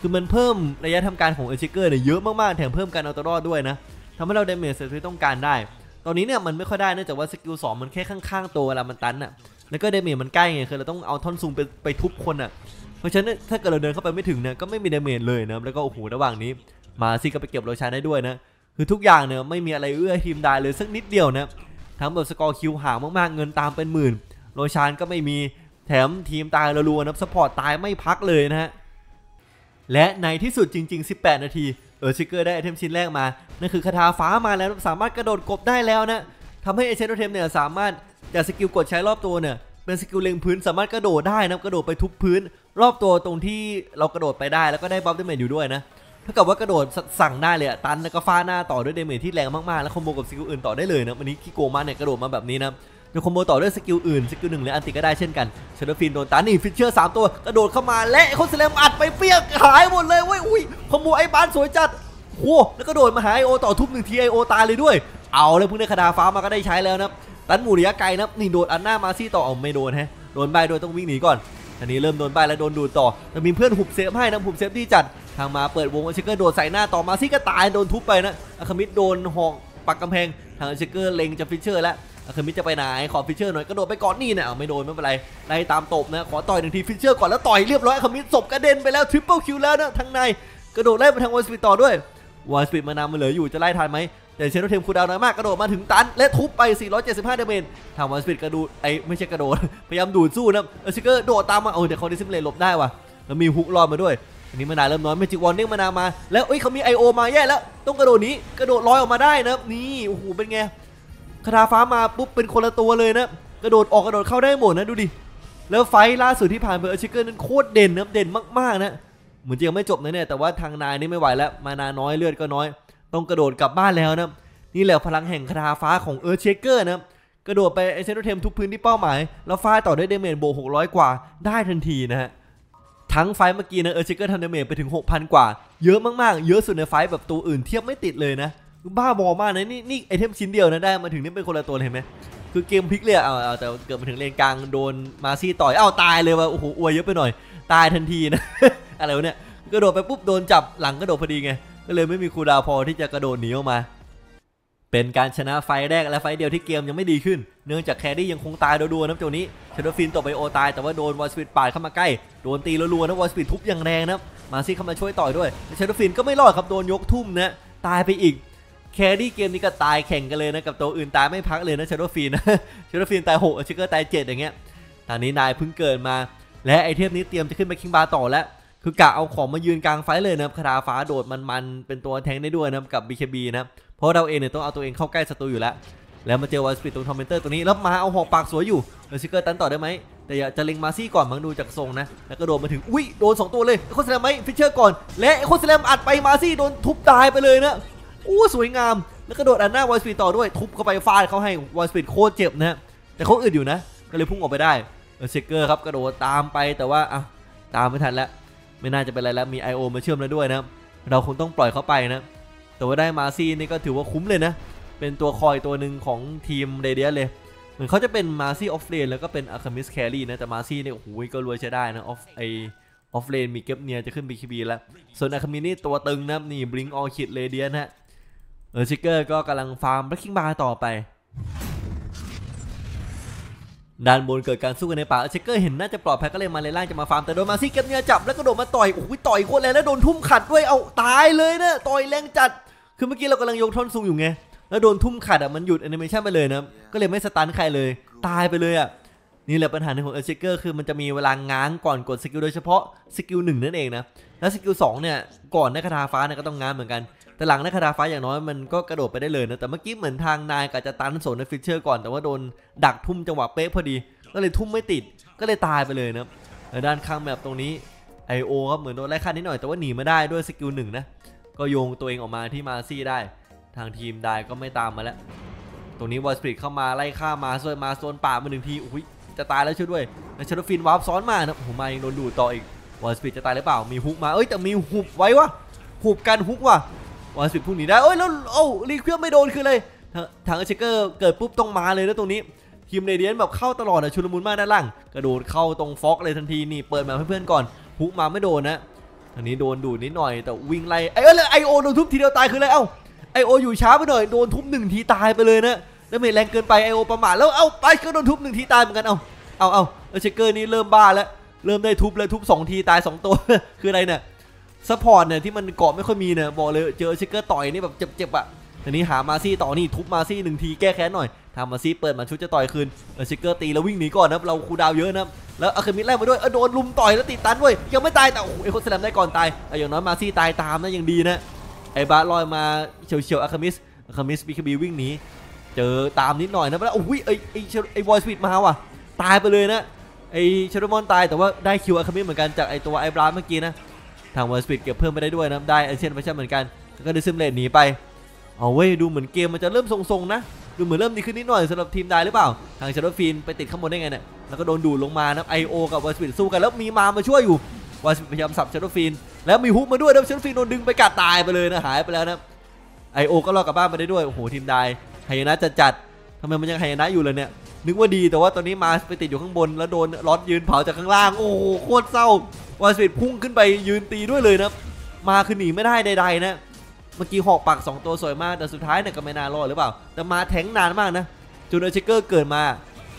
คือมันเพิ่มระยะทำการของ Earthshaker เนี่ยเยอะมากๆแถมเพิ่มการเอาตัวรอดด้วยนะทำให้เรา damage เสร็จที่ต้องการได้ ตอนนี้เนี่ยมันไม่ค่อยได้เนื่องจากว่าสกิล2มันแค่ข้างๆตัวเวลามัน stun อะแล้วก็ damage มันใกล้ไงคือเราต้องเอาท่อนซุงไปไปทุบคนอะเพราะฉะนั้นถ้าเกิดเราเดินเข้าไปไม่ถึงเนี่ยก็ไม่มี damage เลยนะแล้วก็โอ้โหระหว่างนี้ Marci ก็ไปเก็บ Roshan ได้ด้วยนะคือทุกอย่างเนี่ยไม่มีอะไรเอื้อทีมได้เลยสักนิดเดียวนะทั้งแบบสกอร์ kill ห่างมากๆเงินตามเป็นหมื่น Roshan ก็ไม่มีแถมทีมตายรัวๆนะ support ตายไม่พักเลยนะฮะและในที่สุดจริง ๆ 18 นาที Earthshaker ได้ไอเทมชิ้นแรกมานั่นคือคาถาฟ้ามาแล้วสามารถกระโดดกบได้แล้วนะทำให้ Enchant Totem เนี่ยสามารถจากสกิลกดใช้รอบตัวเนี่ยเป็นสกิลเล็งพื้นสามารถกระโดดได้นะกระโดดไปทุบพื้น รอบตัวตรงที่เรากระโดดไปได้แล้วก็ได้ buff damage อยู่ด้วยนะถ้าเกิดว่ากระโดดสั่งได้เลย stun แล้วก็ฟาดหน้าต่อด้วย damage ที่แรงมากๆ แล้ว combo กับสกิลอื่นต่อได้เลยนะวันนี้คิโกมาเนี่ยกระโดดมาแบบนี้นะ เดี๋ยวคอมโบต่อด้วยสกิลอื่นสกิลหนึ่งหรืออันติก็ได้เช่นกันเชนเดอร์ฟินโดนตันนี่ฟิชเชอร์สามตัวกระโดดเข้ามาและโคสเลมอัดไปเปี้ยงหายหมดเลยเว้ยอุ้ยคอมโบไอ้บานสวยจัดโอ้แล้วก็โดดมาหาไอโอต่อทุบหนึ่งทีไอโอตายเลยด้วย เอาเลยเพิ่งได้คาดาฟ้ามาก็ได้ใช้แล้วนะตันหมูระยะไกลนะนี่โดดอันหน้ามาซี่ต่อเอาไม่โดนแฮะโดนใบโดนต้องวิ่งหนีก่อนอันนี้เริ่มโดนใบแล้วโดนดูดต่อแต่มีเพื่อนหุบเซฟให้นะหุบเซฟที่จัดทางมาเปิดวงอาชิเกอร์โดดใส่หน้าต่อมาซี่ก็ตายโดนทุบไปนะอาคามิดโดนหอกปักกำแพงทางอชิเกอร์เล็งจะฟิชเชอร์แล้ว อาคมิจะไปไหนขอฟิชเชอร์หน่อยกระโดดไปก่อนนี่เนี่ยไม่โดนไม่เป็นไรไล่ตามตบนะขอต่อยหนึ่งทีฟิชเชอร์ก่อนแล้วต่อยเรียบร้อยอาคามิดศพกระเด็นไปแล้วทริปเปิลคิวแล้วนะทางในกระโดดไล่ไปทางวอลสปีดต่อด้วยวอลสปีดมานำมาเหลืออยู่จะไล่ทันไหมแต่เชนโนเทมคูดาวน้อยมากกระโดดมาถึงตัน และทุบไป 475เดเมจทางวันสปีดกระดูดไอ้ไม่ใช่กระโดด พยายามดูดสู้นะเออชิเกอร์โดดตามมาโอ้เดี๋ยวเขาดิซิมเลนหลบได้ว่ะแล้วมีฮุกรอดมาด้วย อันนี้มานาเริ่มน้อยเมจิกวอนเด้งมานามา แล้วเอ้ยเขามี Io มาแย่แล้ว ต้องกระโดดนี้กระโดดลอยออกมาได้นะนี่โอ้โหเป็นไง คทาฟ้ามาปุ๊บเป็นคนละตัวเลยนะ กระโดดออกกระโดดเข้าได้หมดนะดูดิ แล้ว fight ล่าสุดที่ผ่านไป Earthshaker นั้นโคตรเด่นนะเด่นมากๆนะ เหมือนจะยังไม่จบนะเนี่ยแต่ว่าทาง Nine นี่ไม่ไหวแล้ว มานาน้อยเลือดก็น้อย ต้องกระโดดกลับบ้านแล้วนะ นี่แหละพลังแห่งคทาฟ้าของ Earthshaker นะ กระโดดไป Enchant Totem ทุบพื้นที่เป้าหมาย แล้วฟาดต่อได้ damage โบ600 กว่าได้ทันทีนะฮะทั้ง fight เมื่อกี้นะ Earthshaker ทำ damage ไปถึง 6,000 กว่า เยอะมากๆ เยอะสุดใน fight แบบตัวอื่นเทียบไม่ติดเลยนะ บ้าบอมากนะนี่นี่ไอเทมชิ้นเดียวนะได้มาถึงนี่เป็นคนละตัวเห็นไหมคือเกมพลิกเลยอะเอาเอาแต่เกิดมาถึงเลนกลางโดน Marci ต่อยเอ้าตายเลยว่ะโอ้โหอวยเยอะไปหน่อย ตายทันทีนะอะไรวะเนี่ยกระโดดไปปุ๊บโดนจับหลังกระโดดพอดีไงก็เลยไม่มี cooldown พอที่จะกระโดดหนีออกมา เป็นการชนะไฟแรกและไฟเดียวที่เกมยังไม่ดีขึ้น เนื่องจากแครี่ยังคงตายรัวๆนะโจนี้เชนฟินตกไปโอตายแต่ว่าโดนวอลสปีดปาดเข้ามาใกล้โดนตีรัวๆนะวอลสปีดทุบอย่างแรงนะมาซี่เข้ามาช่วยต่อยด้วยเชนฟินก็ไม่รอดครับโดนยกทุ่มนะตายไปอีก แครี่เกมนี้ก็ตายแข่งกันเลยนะกับตัวอื่นตายไม่พักเลยนะเชนฟินนะเชนฟินตายหกชิคเกอร์ตายเจ็ดอย่างเงี้ยตอนนี้นายเพิ่งเกิดมา และไอเทมนี้เตรียมจะขึ้นไปคิงบาร์ต่อแล้วคือกะเอาของมายืนกลางไฟเลยนะครับคาถาฟ้าโดดมันๆเป็นตัวแทงได้ด้วยนะครับกับ BKB นะเพราะเราเองเนี่ยต้องเอาตัวเองเข้าใกล้ศัตรูอยู่แล้ว แล้วมาเจอวอลสปีดตรงทอมเมนเตอร์ตัวนี้แล้วมาเอาหอกปากสวยอยู่เออซิกเกอร์ตันต่อได้ไหมแต่อยาจะเล็งมาซี่ก่อนมังดูจากทรงนะแล้วก็โดนมาถึงอุ้ยโดน 2 ตัวเลยโคสแลมไหมฟิชเชอร์ก่อน และโคสแลมอัดไปมาซี่โดนทุบตายไปเลยนะ อู้สวยงาม แล้วก็โดดอันหน้าวอลสปีดต่อด้วย ทุบเข้าไปฟาดเขาให้วอลสปีดโคตรเจ็บนะฮะแต่เขาอึดอยู่นะ ก็เลยพุ่งออกไปได้เออเกอร์ครับกระโดดตามไปแต่ว่าอะตามไม่ทันแล้ว ไม่น่าจะเป็นไรแล้วมี I.O. มาเชื่อมแล้วด้วยนะเราคงต้องปล่อยเขาไปนะ แต่ว่าได้มาซี่นี่ก็ถือว่าคุ้มเลยนะ เป็นตัวคอยตัวหนึ่งของทีมเรเดียเลย เหมือนเขาจะเป็นมาซี่ออฟเลนแล้วก็เป็นอะคามิสแครี่นะ แต่มาซี่เนี่ยโอ้โหก็รวยใช้ได้นะออฟไอออฟเลนมีเก็บเนียจะขึ้น BKB แล้ว ส่วนอะคามินี่ตัวตึงนะนี่บลิงออคิดเรเดียนะฮะ เออชิกเกอร์ก็กำลังฟาร์มแบล็กกิ้งบาร์ต่อไปด้านบนเกิดการสู้กันในป่าเชคเกอร์เห็นน่าจะปลอดภัยก็เลยมาเลยล่างจะมาฟาร์มแต่โดนมาซี่เก็บเนียจับแล้วก็โดดมาต่อยโอ้ยต่อยโคตรแรงแล้วโดนทุ่มขัดด้วยเอาตายเลยนะต่อยแรงจัด คือเมื่อกี้เรากำลังยกท่อนซุงอยู่ไงแล้วโดนทุ่มขัดอะมันหยุดแอนิเมชันไปเลยนะก็เลยไม่สตันใครเลย ตายไปเลยอะนี่แหละปัญหาหนึ่งของ Earthshaker คือมันจะมีเวลาง้างก่อนกดสกิลโดยเฉพาะสกิลหนึ่งนั่นเองนะแล้วสกิลสองเนี่ยก่อนนักคทาฟ้าเนี่ยก็ต้องง้างเหมือนกัน แต่หลังนักคทาฟ้าอย่างน้อยมันก็กระโดดไปได้เลยนะแต่เมื่อกี้เหมือนทาง Nine กะจะสตันโซนใน Fissure ก่อนแต่ว่าโดนดักทุ่มจังหวะเป๊ะพอดี ก็เลยทุ่มไม่ติดก็เลยตายไปเลยนะด้านข้าง map ตรงนี้ไอโอครับเหมือนโดนไล่ฆ่านิดหน่อยแต่ว่าหนีมาได้ด้วยสกิลหนึ่งนะก็โยงตัวเองออกมาที่มาซี่ได้ ทางทีมได้ก็ไม่ตามมาแล้ว ตรงนี้วอลสปีดเข้ามาไล่ฆ่ามาส่วนมาโซนป่ามาหนึ่งทีอุ้ยจะตายแล้วช่วยด้วยแล้วชาร์ฟินวาร์ปซ้อนมานะโอ้โหมายังโดนดูดต่ออีกวอลสปีดจะตายหรือเปล่ามีฮุกมาเอ้ยแต่มีหุบไว้วะหุบกันฮุกว่ะ วอลสปีดพุ่งหนีได้เอ้ยแล้วเอ้รีเควียมไม่โดนคืออะไรทางเชคเกอร์เกิดปุ๊บต้องมาเลยนะตรงนี้ทีมเรเดียนแบบเข้าตลอดอะชุลมุนมากด้านล่างกระโดดเข้าตรงฟ็อกเลยทันทีนี่เปิดมาให้เพื่อนก่อนฮุกมาไม่โดนนะอันนี้โดนดูดนิดหน่อยแต่วิ่งไล่ไอ้เอ้ยไอโอโดนทุบทีเดียวตายคืออะไรเอ้าไอโออยู่ช้าไปหน่อยโดนทุบหนึ่งทีตายไปเลยนะแล้วไม่แรงเกินไปไอโอประมาทแล้วเอาไปก็โดนทุบหนึ่งทีตายเหมือนกันเอ้าเอาเอาเชคเกอร์นี่เริ่มบ้าแล้วเริ่มได้ทุบแล้วทุบสองทีตายสองตัวคืออะไรเนี่ย ซัพพอร์ตเนี่ยที่มันเกาะไม่ค่อยมีเนี่ยบอกเลยเจอเชคเกอร์ต่อยนี่แบบเจ็บๆอะทีนี้หามาซี่ต่อนี่ทุบมาซี่หนึ่งทีแก้แค้นหน่อยทำมาซี่เปิดมาชุดจะต่อยคืนเอชคเกอร์ตีแล้ววิ่งหนีก่อนนะเราคูดาวเยอะนะแล้วอะเคมิดไล่มาด้วยเออโดนลุมต่อยแล้วติดตันด้วยยังไม่ตายแต่โอ้โหไอคนสแลมได้ก่อนตายเอาอย่างน้อยมาซี่ตายตามนะยังดีนะไอ้บาลอยมาเฉียวเฉียวอะคามิสอะคามิสบีคบีวิ่งหนีเจอตามนิดหน่อยนะแล้วโอ้ยไอ้ไอ้ไอ้วอยสปีดมาว่ะตายไปเลยนะไอ้เชโดมอนตายแต่ว่าได้คิวอะคามิสเหมือนกันจากไอ้ตัวไอ้บราเมื่อกี้นะ ทางวอยสปีดเก็บเพิ่มไปได้ด้วยนะได้ไอเชนไปเช่นเหมือนกันแล้วก็ได้ซึมเลนหนีไปเอาเว้ยดูเหมือนเกมมันจะเริ่มทรงๆนะดูเหมือนเริ่มดีขึ้นนิดหน่อยสำหรับทีมได้หรือเปล่า ทางชาร์ลฟีนไปติดข้างบนได้ไงเนี่ยแล้วก็โดนดูดลงมานะไอโอกับวอลสปีดสู้กันแล้วมีมามาช่วยอยู่วอลสปีดพยายามสับชาร์ลฟีนแล้วมีฮุกมาด้วยแล้วชาร์ลฟีนโดนดึงไปกัดตายไปเลยนะหายไปแล้วนะไอโอก็รอดกลับบ้านมาได้ด้วยโอ้โหทีมได้ไฮยนะจะจัดทำไมมันยังไฮยนะอยู่เลยเนี่ยนึกว่าดีแต่ว่าตอนนี้มาไปติดอยู่ข้างบนแล้วโดนล็อตยืนเผาจากข้างล่างโอ้โหโคตรเศร้า วอลสปีดพุ่งขึ้นไปยืนตีด้วยเลยนะมาคือหนีไม่ได้ใดๆนะเมื่อกี้หอกปัก 2 ตัวสวยมากแต่สุดท้ายเนี่ยก็ไม่น่ารอดหรือเปล่า แต่มาแทงนานมากนะจนเอเชเกอร์เกิดมา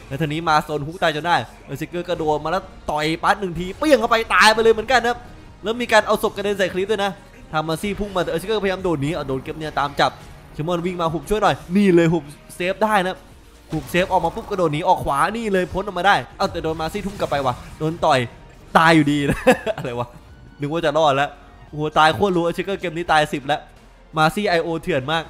แล้วทีนี้มาโซนฮุกตายจนได้เอเชเกอร์กระโดดมาแล้วต่อยปัดหนึ่งทีเปี้ยงเข้าไปตายไปเลยเหมือนกันนะแล้วมีการเอาศพกระเด็นใส่คลิปด้วยนะทำมาซี่พุ่งมาแต่เอเชเกอร์พยายามโดดหนีเอาโดนเก็บเนี่ยตามจับชิมอนวิ่งมาหุบช่วยหน่อยนี่เลยหุบเซฟได้นะหุบเซฟออกมาปุ๊บกระโดดหนีออกขวานี่เลยพ้นออกมาได้เอาแต่โดนมาซี่ทุ่มกลับไปว่ะโดนต่อย ตายอยู่ดีนะ อะไรวะ นึกว่าจะรอดแล้วโอ้โหตายโคตรรู้เอเชเกอร์เกมนี้ตายสิบแล้ว มาซี่ไอโอเถื่อนมาก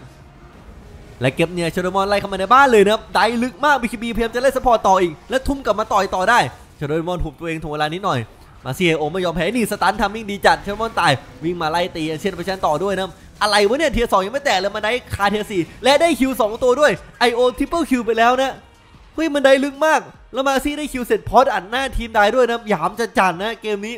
และเก็บเนี่ยชโดมอนไล่เข้ามาในบ้านเลยนะครับได้ลึกมากบีคีบีเพยายมจะเล่นสปอร์ตต่ออีก แล้วทุ่มกลับมาต่อยต่อได้ชโดมอนหุบตัวเองถ่วงเวลานิดหน่อยมาซี่ไอโอไม่ยอมแพ้นี่สตันทำมิ่งดีจัดชโดมอนตายวิ่งมาไล่ตีเชนไปชันต่อด้วยนะอะไรวะเนี่ยเทียร์สองยังไม่แตะเลยมาได้คาเทียร์สี่และได้คิวสองตัวด้วยไอโอทริปเปิลคิวไปแล้วนะ เฮ้ยมัน dive ลึกมาก แล้ว Marci ได้ kill เสร็จพอดอัดหน้าทีม Dire ด้วยนะหยามจะจัดนะเกมนี้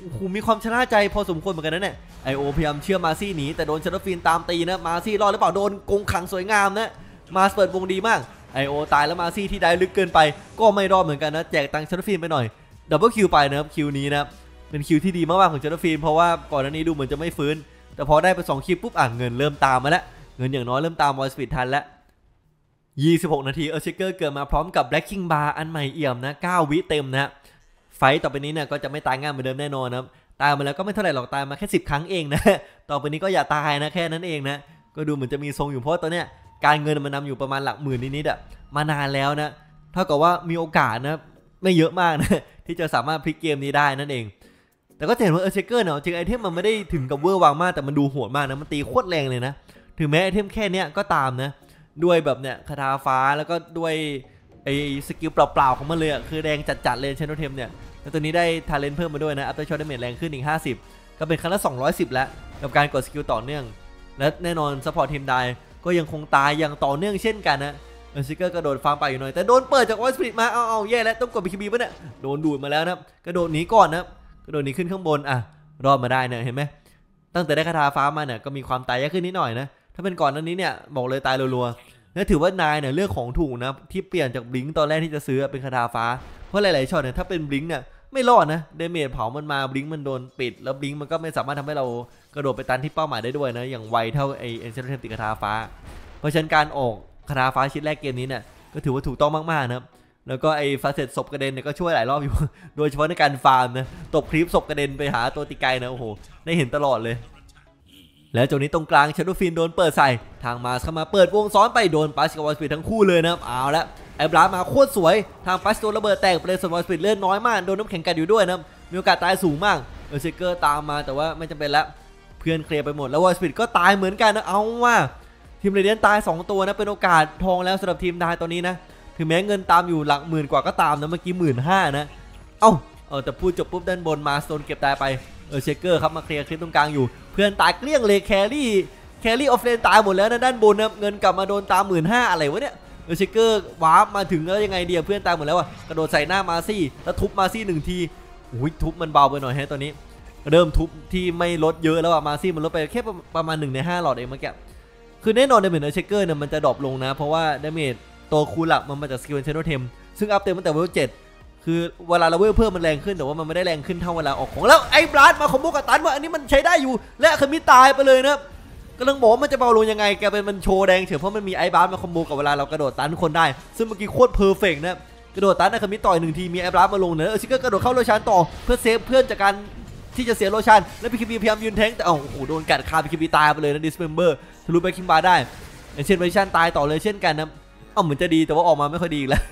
โอ้โหมีความชนะใจพอสมควรเหมือนกันนะเนี่ย Io พยายามเชื่อ Marci หนีแต่โดน Shadow Fiend ตามตีนะ Marci รอดหรือเปล่าโดนกงขังสวยงามนะ Mars เปิดวงดีมาก Io ตายแล้ว Marci ที่ dive ลึกเกินไป ก็ไม่รอดเหมือนกันนะแจกตัง Shadow Fiend ไปหน่อย double kill ไปนะครับคิวนี้นะเป็นคิวที่ดีมากๆของ Shadow Fiend เพราะว่าก่อนหน้านี้ดูเหมือนจะไม่ฟื้น แต่พอได้ไปสอง kill ปุ๊บอะเงินเริ่มตามมาแล้วเงินอย่างน้อยเริ่มตาม Void Spirit ทันแล้ว 26 นาที Earthshaker เกิดมาพร้อมกับ Black King Bar อันใหม่เอี่ยมนะ 9 วิเต็มนะ fight ต่อไปนี้เนี่ยก็จะไม่ตายง่ายเหมือนเดิมแน่นอนนะครับตายมาแล้วก็ไม่เท่าไหร่หรอกตายมาแค่สิบครั้งเองนะ ต่อไปนี้ก็อย่าตายนะแค่นั้นเองนะ ก็ดูเหมือนจะมีทรงอยู่เพราะว่าตอนเนี้ยการเงินมันนำอยู่ประมาณหลักหมื่นนิดๆอะมานานแล้วนะเท่ากับว่ามีโอกาสนะไม่เยอะมากนะที่จะสามารถพลิกเกมนี้ได้นั่นเอง แต่ก็เห็นว่า Earthshaker เนี่ยจริง item มันไม่ได้ถึงกับเว่อร์วังมากแต่มันดูโหดมากนะมันตีโคตรแรงเลยนะ ถึงแม้ item แค่เนี้ยก็ตามนะ ด้วยแบบเนี่ยคาถาฟ้าแล้วก็ด้วยไอ้ skill เปล่าๆของมันเลยอะคือแรงจัดๆเลย Enchant Totem เนี่ยแล้วตัวนี้ได้ talent เพิ่มมาด้วยนะ Aftershock damage แรงขึ้นอีก 50 ก็เป็นครั้งละ 210 แล้ว กับการกด skill ต่อเนื่อง และแน่นอน support ทีม Dire ก็ยังคงตายอย่างต่อเนื่องเช่นกันนะ Earthshaker กระโดดฟาร์มไปอยู่หน่อย แต่โดนเปิดจาก Void Spirit มาเอาเอาแย่แล้วต้องกด BKB ปะเนี่ยโดนดูดมาแล้วนะกระโดดหนีก่อนนะกระโดดหนีขึ้นข้างบนอะรอดมาได้เนี่ยเห็นไหมตั้งแต่ได้คาถาฟ้ามาเนี่ยก็มีความตายยากขึ้นนิดหน่อยนะ ถ้าเป็นก่อนนั้นนี้เนี่ยบอกเลยตายรัวๆและถือว่านายเนี่ยเลือกของถูกนะที่เปลี่ยนจาก Blink ตอนแรกที่จะซื้อเป็นคาถาฟ้า เพราะหลายๆช็อตเนี่ยถ้าเป็น Blink เนี่ยไม่รอดนะ damage เผามันมา Blink มันโดนปิด แล้ว Blink มันก็ไม่สามารถทำให้เรากระโดดไป stun ที่เป้าหมายได้ด้วยนะอย่างไวเท่าไอ้ Enchant Totem ติดคาถาฟ้า เพราะฉะนั้นการออกคาถาฟ้าชิ้นแรกเกมนี้เนี่ยก็ถือว่าถูกต้องมากๆนะครับแล้วก็ไอ้ facet ศพกระเด็นเนี่ยก็ช่วยหลายรอบอยู่ โดยเฉพาะในการฟาร์มนะ ตบคลิปศพกระเด็นไปหาตัวติไกนะโอ้โห ได้เห็นตลอดเลย แล้วจนนี้ตรงกลางชาโดฟินโดนเปิดใส่ ทางมาเข้ามาเปิดวงซ้อนไปโดนปัสกับวอลสปีดทั้งคู่เลยนะครับเอาละไอ้บลามาโคตรสวย ทางปัสโดนระเบิดแตกไปเลยส่วนวอลสปีดเลื่อนน้อยมากโดนน้ำแข็งกัดอยู่ด้วยนะมีโอกาสตายสูงมากเออเซเกอร์ตามมาแต่ว่าไม่จำเป็นแล้วเพื่อนเคลียร์ไปหมดแล้ววอลสปีดก็ตายเหมือนกันนะเอาว่าทีมเรเดียนตาย 2 ตัวนะเป็นโอกาสทองแล้วสำหรับทีมได้ตอนนี้นะถึงแม้เงินตามอยู่หลักหมื่นกว่าก็ตามนะเมื่อกี้หมื่นห้านะ เอ้าเออแต่พูดจบปุ๊บด้านบนมาโซน Kez ตายไป Earthshaker ครับมา clear creep ตรงกลางอยู่ เพื่อนตายเกลี้ยงเลย carry carry offlane ตายหมดแล้วนะด้านบนนะเงินกลับมาโดนตามหมื่นห้าอะไรวะเนี่ย Earthshaker วาร์ปมาถึงแล้วยังไงเดียเพื่อนตายหมดแล้วอะกระโดดใส่หน้า Marci แล้วทุบ Marci หนึ่งทีอุ้ยทุบมันเบาไปหน่อยฮะตอนนี้ เริ่มทุบที่ไม่ลดเยอะแล้วอะ Marci มันลดไปแค่ประมาณหนึ่งในห้าหลอดเองเมื่อกี้คือแน่นอนเดเมจเออเชเกอร์เนี่ยมันจะดรอปลงนะ เพราะว่าเดเมจตัวคูหลักมันมาจากสกิลเชนโนเทมซึ่งอัพเต็มตั้งแต่เวลเจ็ด คือเวลาเราเวลเพิ่มมันแรงขึ้นแต่ว่ามันไม่ได้แรงขึ้นเท่าเวลาออกของแล้วไอ้บลัดมาคอมโบกับตันว่าอันนี้มันใช้ได้อยู่ และคามิตายไปเลยนะกำลังบอกว่ามันจะเบาลงยังไงแกเป็นมันโชว์แดงเฉยเพราะมันมีไอ้บาร์มาคอมโบกับเวลาเรากระโดดตันคนได้ ซึ่งเมื่อกี้โคตรเพอร์เฟกต์นะกระโดดตันนะคามิต่อยหนึ่งทีมีไอ้บาร์มาลงเนอะเออชิคก็กระโดดเข้าโรชานต่อเพื่อเซฟเพื่อนจากการที่จะเสียโรชานแล้วพีคบีพยายามยืนแทงแต่โอ้โหโดนกัดคาพีคบีตายไปเลยนะดิสเมมเบอร์ทะลุไปคิงบาร์ได้เช่นเวอร์ชันตายต่อเลยเช่นกันนะเอ้าเหมือนจะดีแต่ว่าออกมาไม่ค่อยดีแล้ว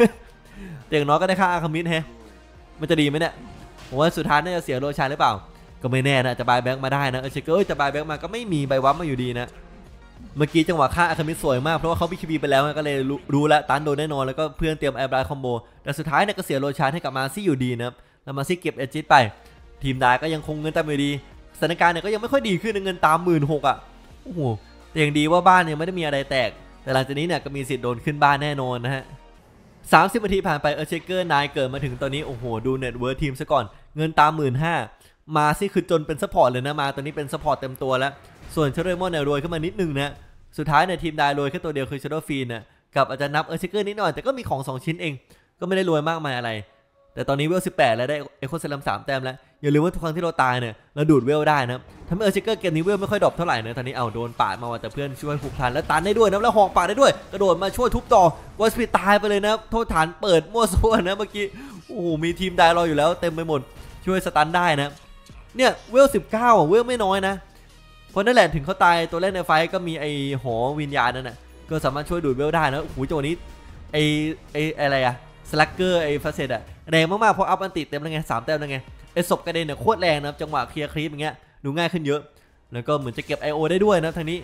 อย่างน้อยก็ได้ค่าอาคามิแฮะมันจะดีไหมเนี่ยผมว่าสุดท้ายน่าจะเสียโรชานหรือเปล่า ก็ไม่แน่นะจะบายแบงค์มาได้นะเออชิคก็จะบายแบงค์มาก็ไม่มีใบวับมาอยู่ดีนะเมื่อกี้จังหวะฆ่าอาคามิสวยมากเพราะว่าเขาบีคีบีไปแล้วก็เลยรู้แล้วตันโดนแน่นอนแล้วก็เพื่อนเตรียมแอร์บรายคอมโบแต่สุดท้ายเนี่ยก็เสียโรชานให้กับมาซี่อยู่ดีนะแล้วมาซี่เก็บเอจิตไป ทีมดายก็ยังคงเงินตามอยู่ดีสถานการณ์เนี่ยก็ยังไม่ค่อยดีขึ้นเงินตามหมื่นหกอะโอ้โหแต่ยังดีว่าบ้านเนี่ยไม่ได้มีอะไรแตก แต่หลังจากนี้เนี่ยก็มีสิทธิ์โดนขึ้นบ้านแน่นอนนะฮะ สามสิบนาทีผ่านไป Earthshaker นายเกิดมาถึงตอนนี้ โอ้โห ดู net worth ทีมซะก่อนเงินตามหมื่นห้า Marci คือจนเป็น support เลยนะมาตอนนี้เป็น support เต็มตัวแล้ว ส่วน Shadow Demon เนี่ยรวยขึ้นมานิดนึงนะ สุดท้ายเนี่ยทีม Dire รวยแค่ตัวเดียวคือช a โดฟีนนะกับอาจจะนับ Earthshaker นิดหน่อยแต่ก็มีของ 2 ชิ้นเอง ก็ไม่ได้รวยมากมายอะไร แต่ตอนนี้เวล 18 แล้วได้ Echo Slam 3แต้มแล้ว อย่าลืมว่าทุกครั้งที่เราตายเนี่ยเราดูดเวลได้นะทำให้ Earthshaker เกมนี้ level ไม่ค่อย drop เท่าไหร่นะตอนนี้เอาโดนปาดมาแต่เพื่อนช่วยผูกพันแล้ว stun ได้ด้วยนะแล้วหอกปาดได้ด้วย กระโดดมาช่วยทุบต่อ Void Spirit ตายไปเลยนะโทษฐานเปิดมั่วซั่วนะเมื่อกี้โอ้โหมีทีม Dire รออยู่แล้วเต็มไปหมดช่วย stun ได้นะเนี่ยเวล 19อะเวลไม่น้อยนะเพราะนั่นแหละถึงเขาตายตัวแรกใน fight ก็มีไอ้หอกวิญญาณนั่นน่ะก็สามารถช่วยดูดเวลได้นะโอ้โหจังหวะนี้ไอไออะไรอะ สลักเกอร์ไอ้ฟาเซตอะแรงมากๆเพราะอัพอันติเต็มแล้วไงสามแต้มแล้วไงไอ้ศพกระเด็นเนี่ยโคตรแรงนะครับจังหวะเคลียร์คลิปอย่างเงี้ยดูง่ายขึ้นเยอะ แล้วก็เหมือนจะเก็บ I.O. ได้ด้วยนะทางนี้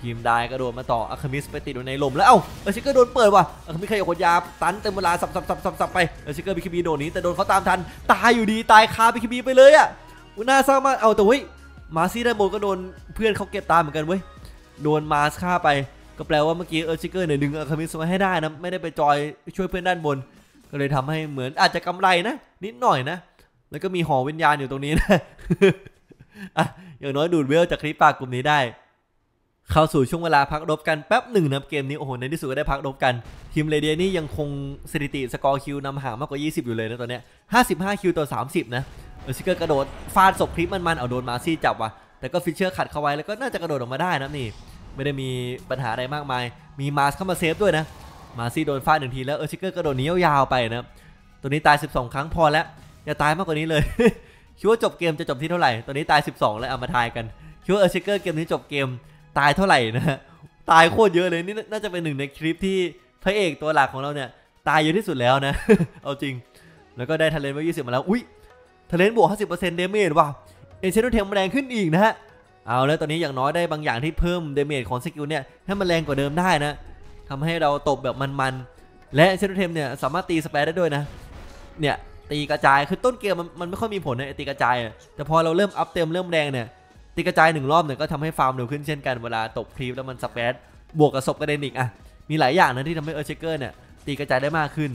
ทีมได้กระโดดมาต่ออะคามิสไปติดอยู่ในลมแล้วเอ้าเออชิคเกอร์โดนเปิดว่ะอะคามิสขยับขดยาตันเต็มเวลาสับสับสับสับสับไปเออชิคเกอร์บีคีบีโดนนี้แต่โดนเขาตามทันตายอยู่ดีตายคาบีคีบีไปเลยอะอุน่าเศร้ามากเอาแต่เฮ้ยมาซี่ด้านบนก็โดนเพื่อนเขาเก็บตามเหมือนกันเว้ยโดน Mars ฆ่าไปก็แปลว่าเมื่อกี้ Earthshaker เนี่ยดึง Alchemist มาให้ได้นะไม่ได้ไปจอยช่วยเพื่อนด้านบน ก็เลยทำให้เหมือนอาจจะกำไรนะ นิดหน่อยนะ แล้วก็มีหอวิญญาณอยู่ตรงนี้นะอะอย่างน้อยดูดเวลจาก creep ป่ากลุ่มนี้ได้ เข้าสู่ช่วงเวลาพักรบกันแป๊บหนึ่งนะเกมนี้โอ้โหในที่สุดก็ได้พักรบกัน ทีม Radiant นี่ยังคงสถิติสกอร์ kill นำห่างมากกว่า 20 อยู่เลยนะตอนเนี้ย55 kill ต่อ 30 นะ Earthshaker กระโดดฟาดศพ creep มันๆเอาโดน Marci จับว่ะแต่ก็ Fissure ขัดเข้าไว้แล้วก็น่าจะกระโดดออกมาได้นะนี่ ไม่ได้มีปัญหาอะไรมากมาย มี Mars เข้ามา save ด้วยนะ Marci โดนฟาดหนึ่งทีแล้ว Earthshaker กระโดดหนียาวๆไปนะตัวนี้ตาย 12 ครั้งพอแล้วอย่าตายมากกว่านี้เลยคิดว่าจบเกมจะจบที่เท่าไหร่ตอนนี้ตาย 12 แล้วเอามาทายกันคิดว่า Earthshaker เกมนี้จบเกมตายเท่าไหร่นะตายโคตรเยอะเลยนี่น่าจะเป็นหนึ่งในคลิปที่พระเอกตัวหลักของเราเนี่ยตายเยอะที่สุดแล้วนะ เอาจริง แล้วก็ได้ talent มา20มาแล้ว อุ้ย talent บวก50% damage ว่ะ Enchant Totem แรงขึ้นอีกนะฮะ เอาแล้วตอนนี้อย่างน้อยได้บางอย่างที่เพิ่ม damage ของสกิลเนี่ยให้มันแรงกว่าเดิมได้นะ ทำให้เราตบแบบมันๆ และ Enchant Totem เนี่ยสามารถตี splash ได้ด้วยนะ เนี่ยตีกระจาย คือต้นเกมมันมันไม่ค่อยมีผลนะตีกระจาย แต่พอเราเริ่มอัพเต็มเริ่มแรงเนี่ยตีกระจายหนึ่งรอบเนี่ยก็ทำให้ฟาร์มเร็วขึ้นเช่นกันเวลาตบ creep แล้วมัน splash บวกกับศพกระเด็นอีกอะมีหลายอย่างนะที่ทำให้ Earthshaker เนี่ยตีกระจายได้มากขึ้น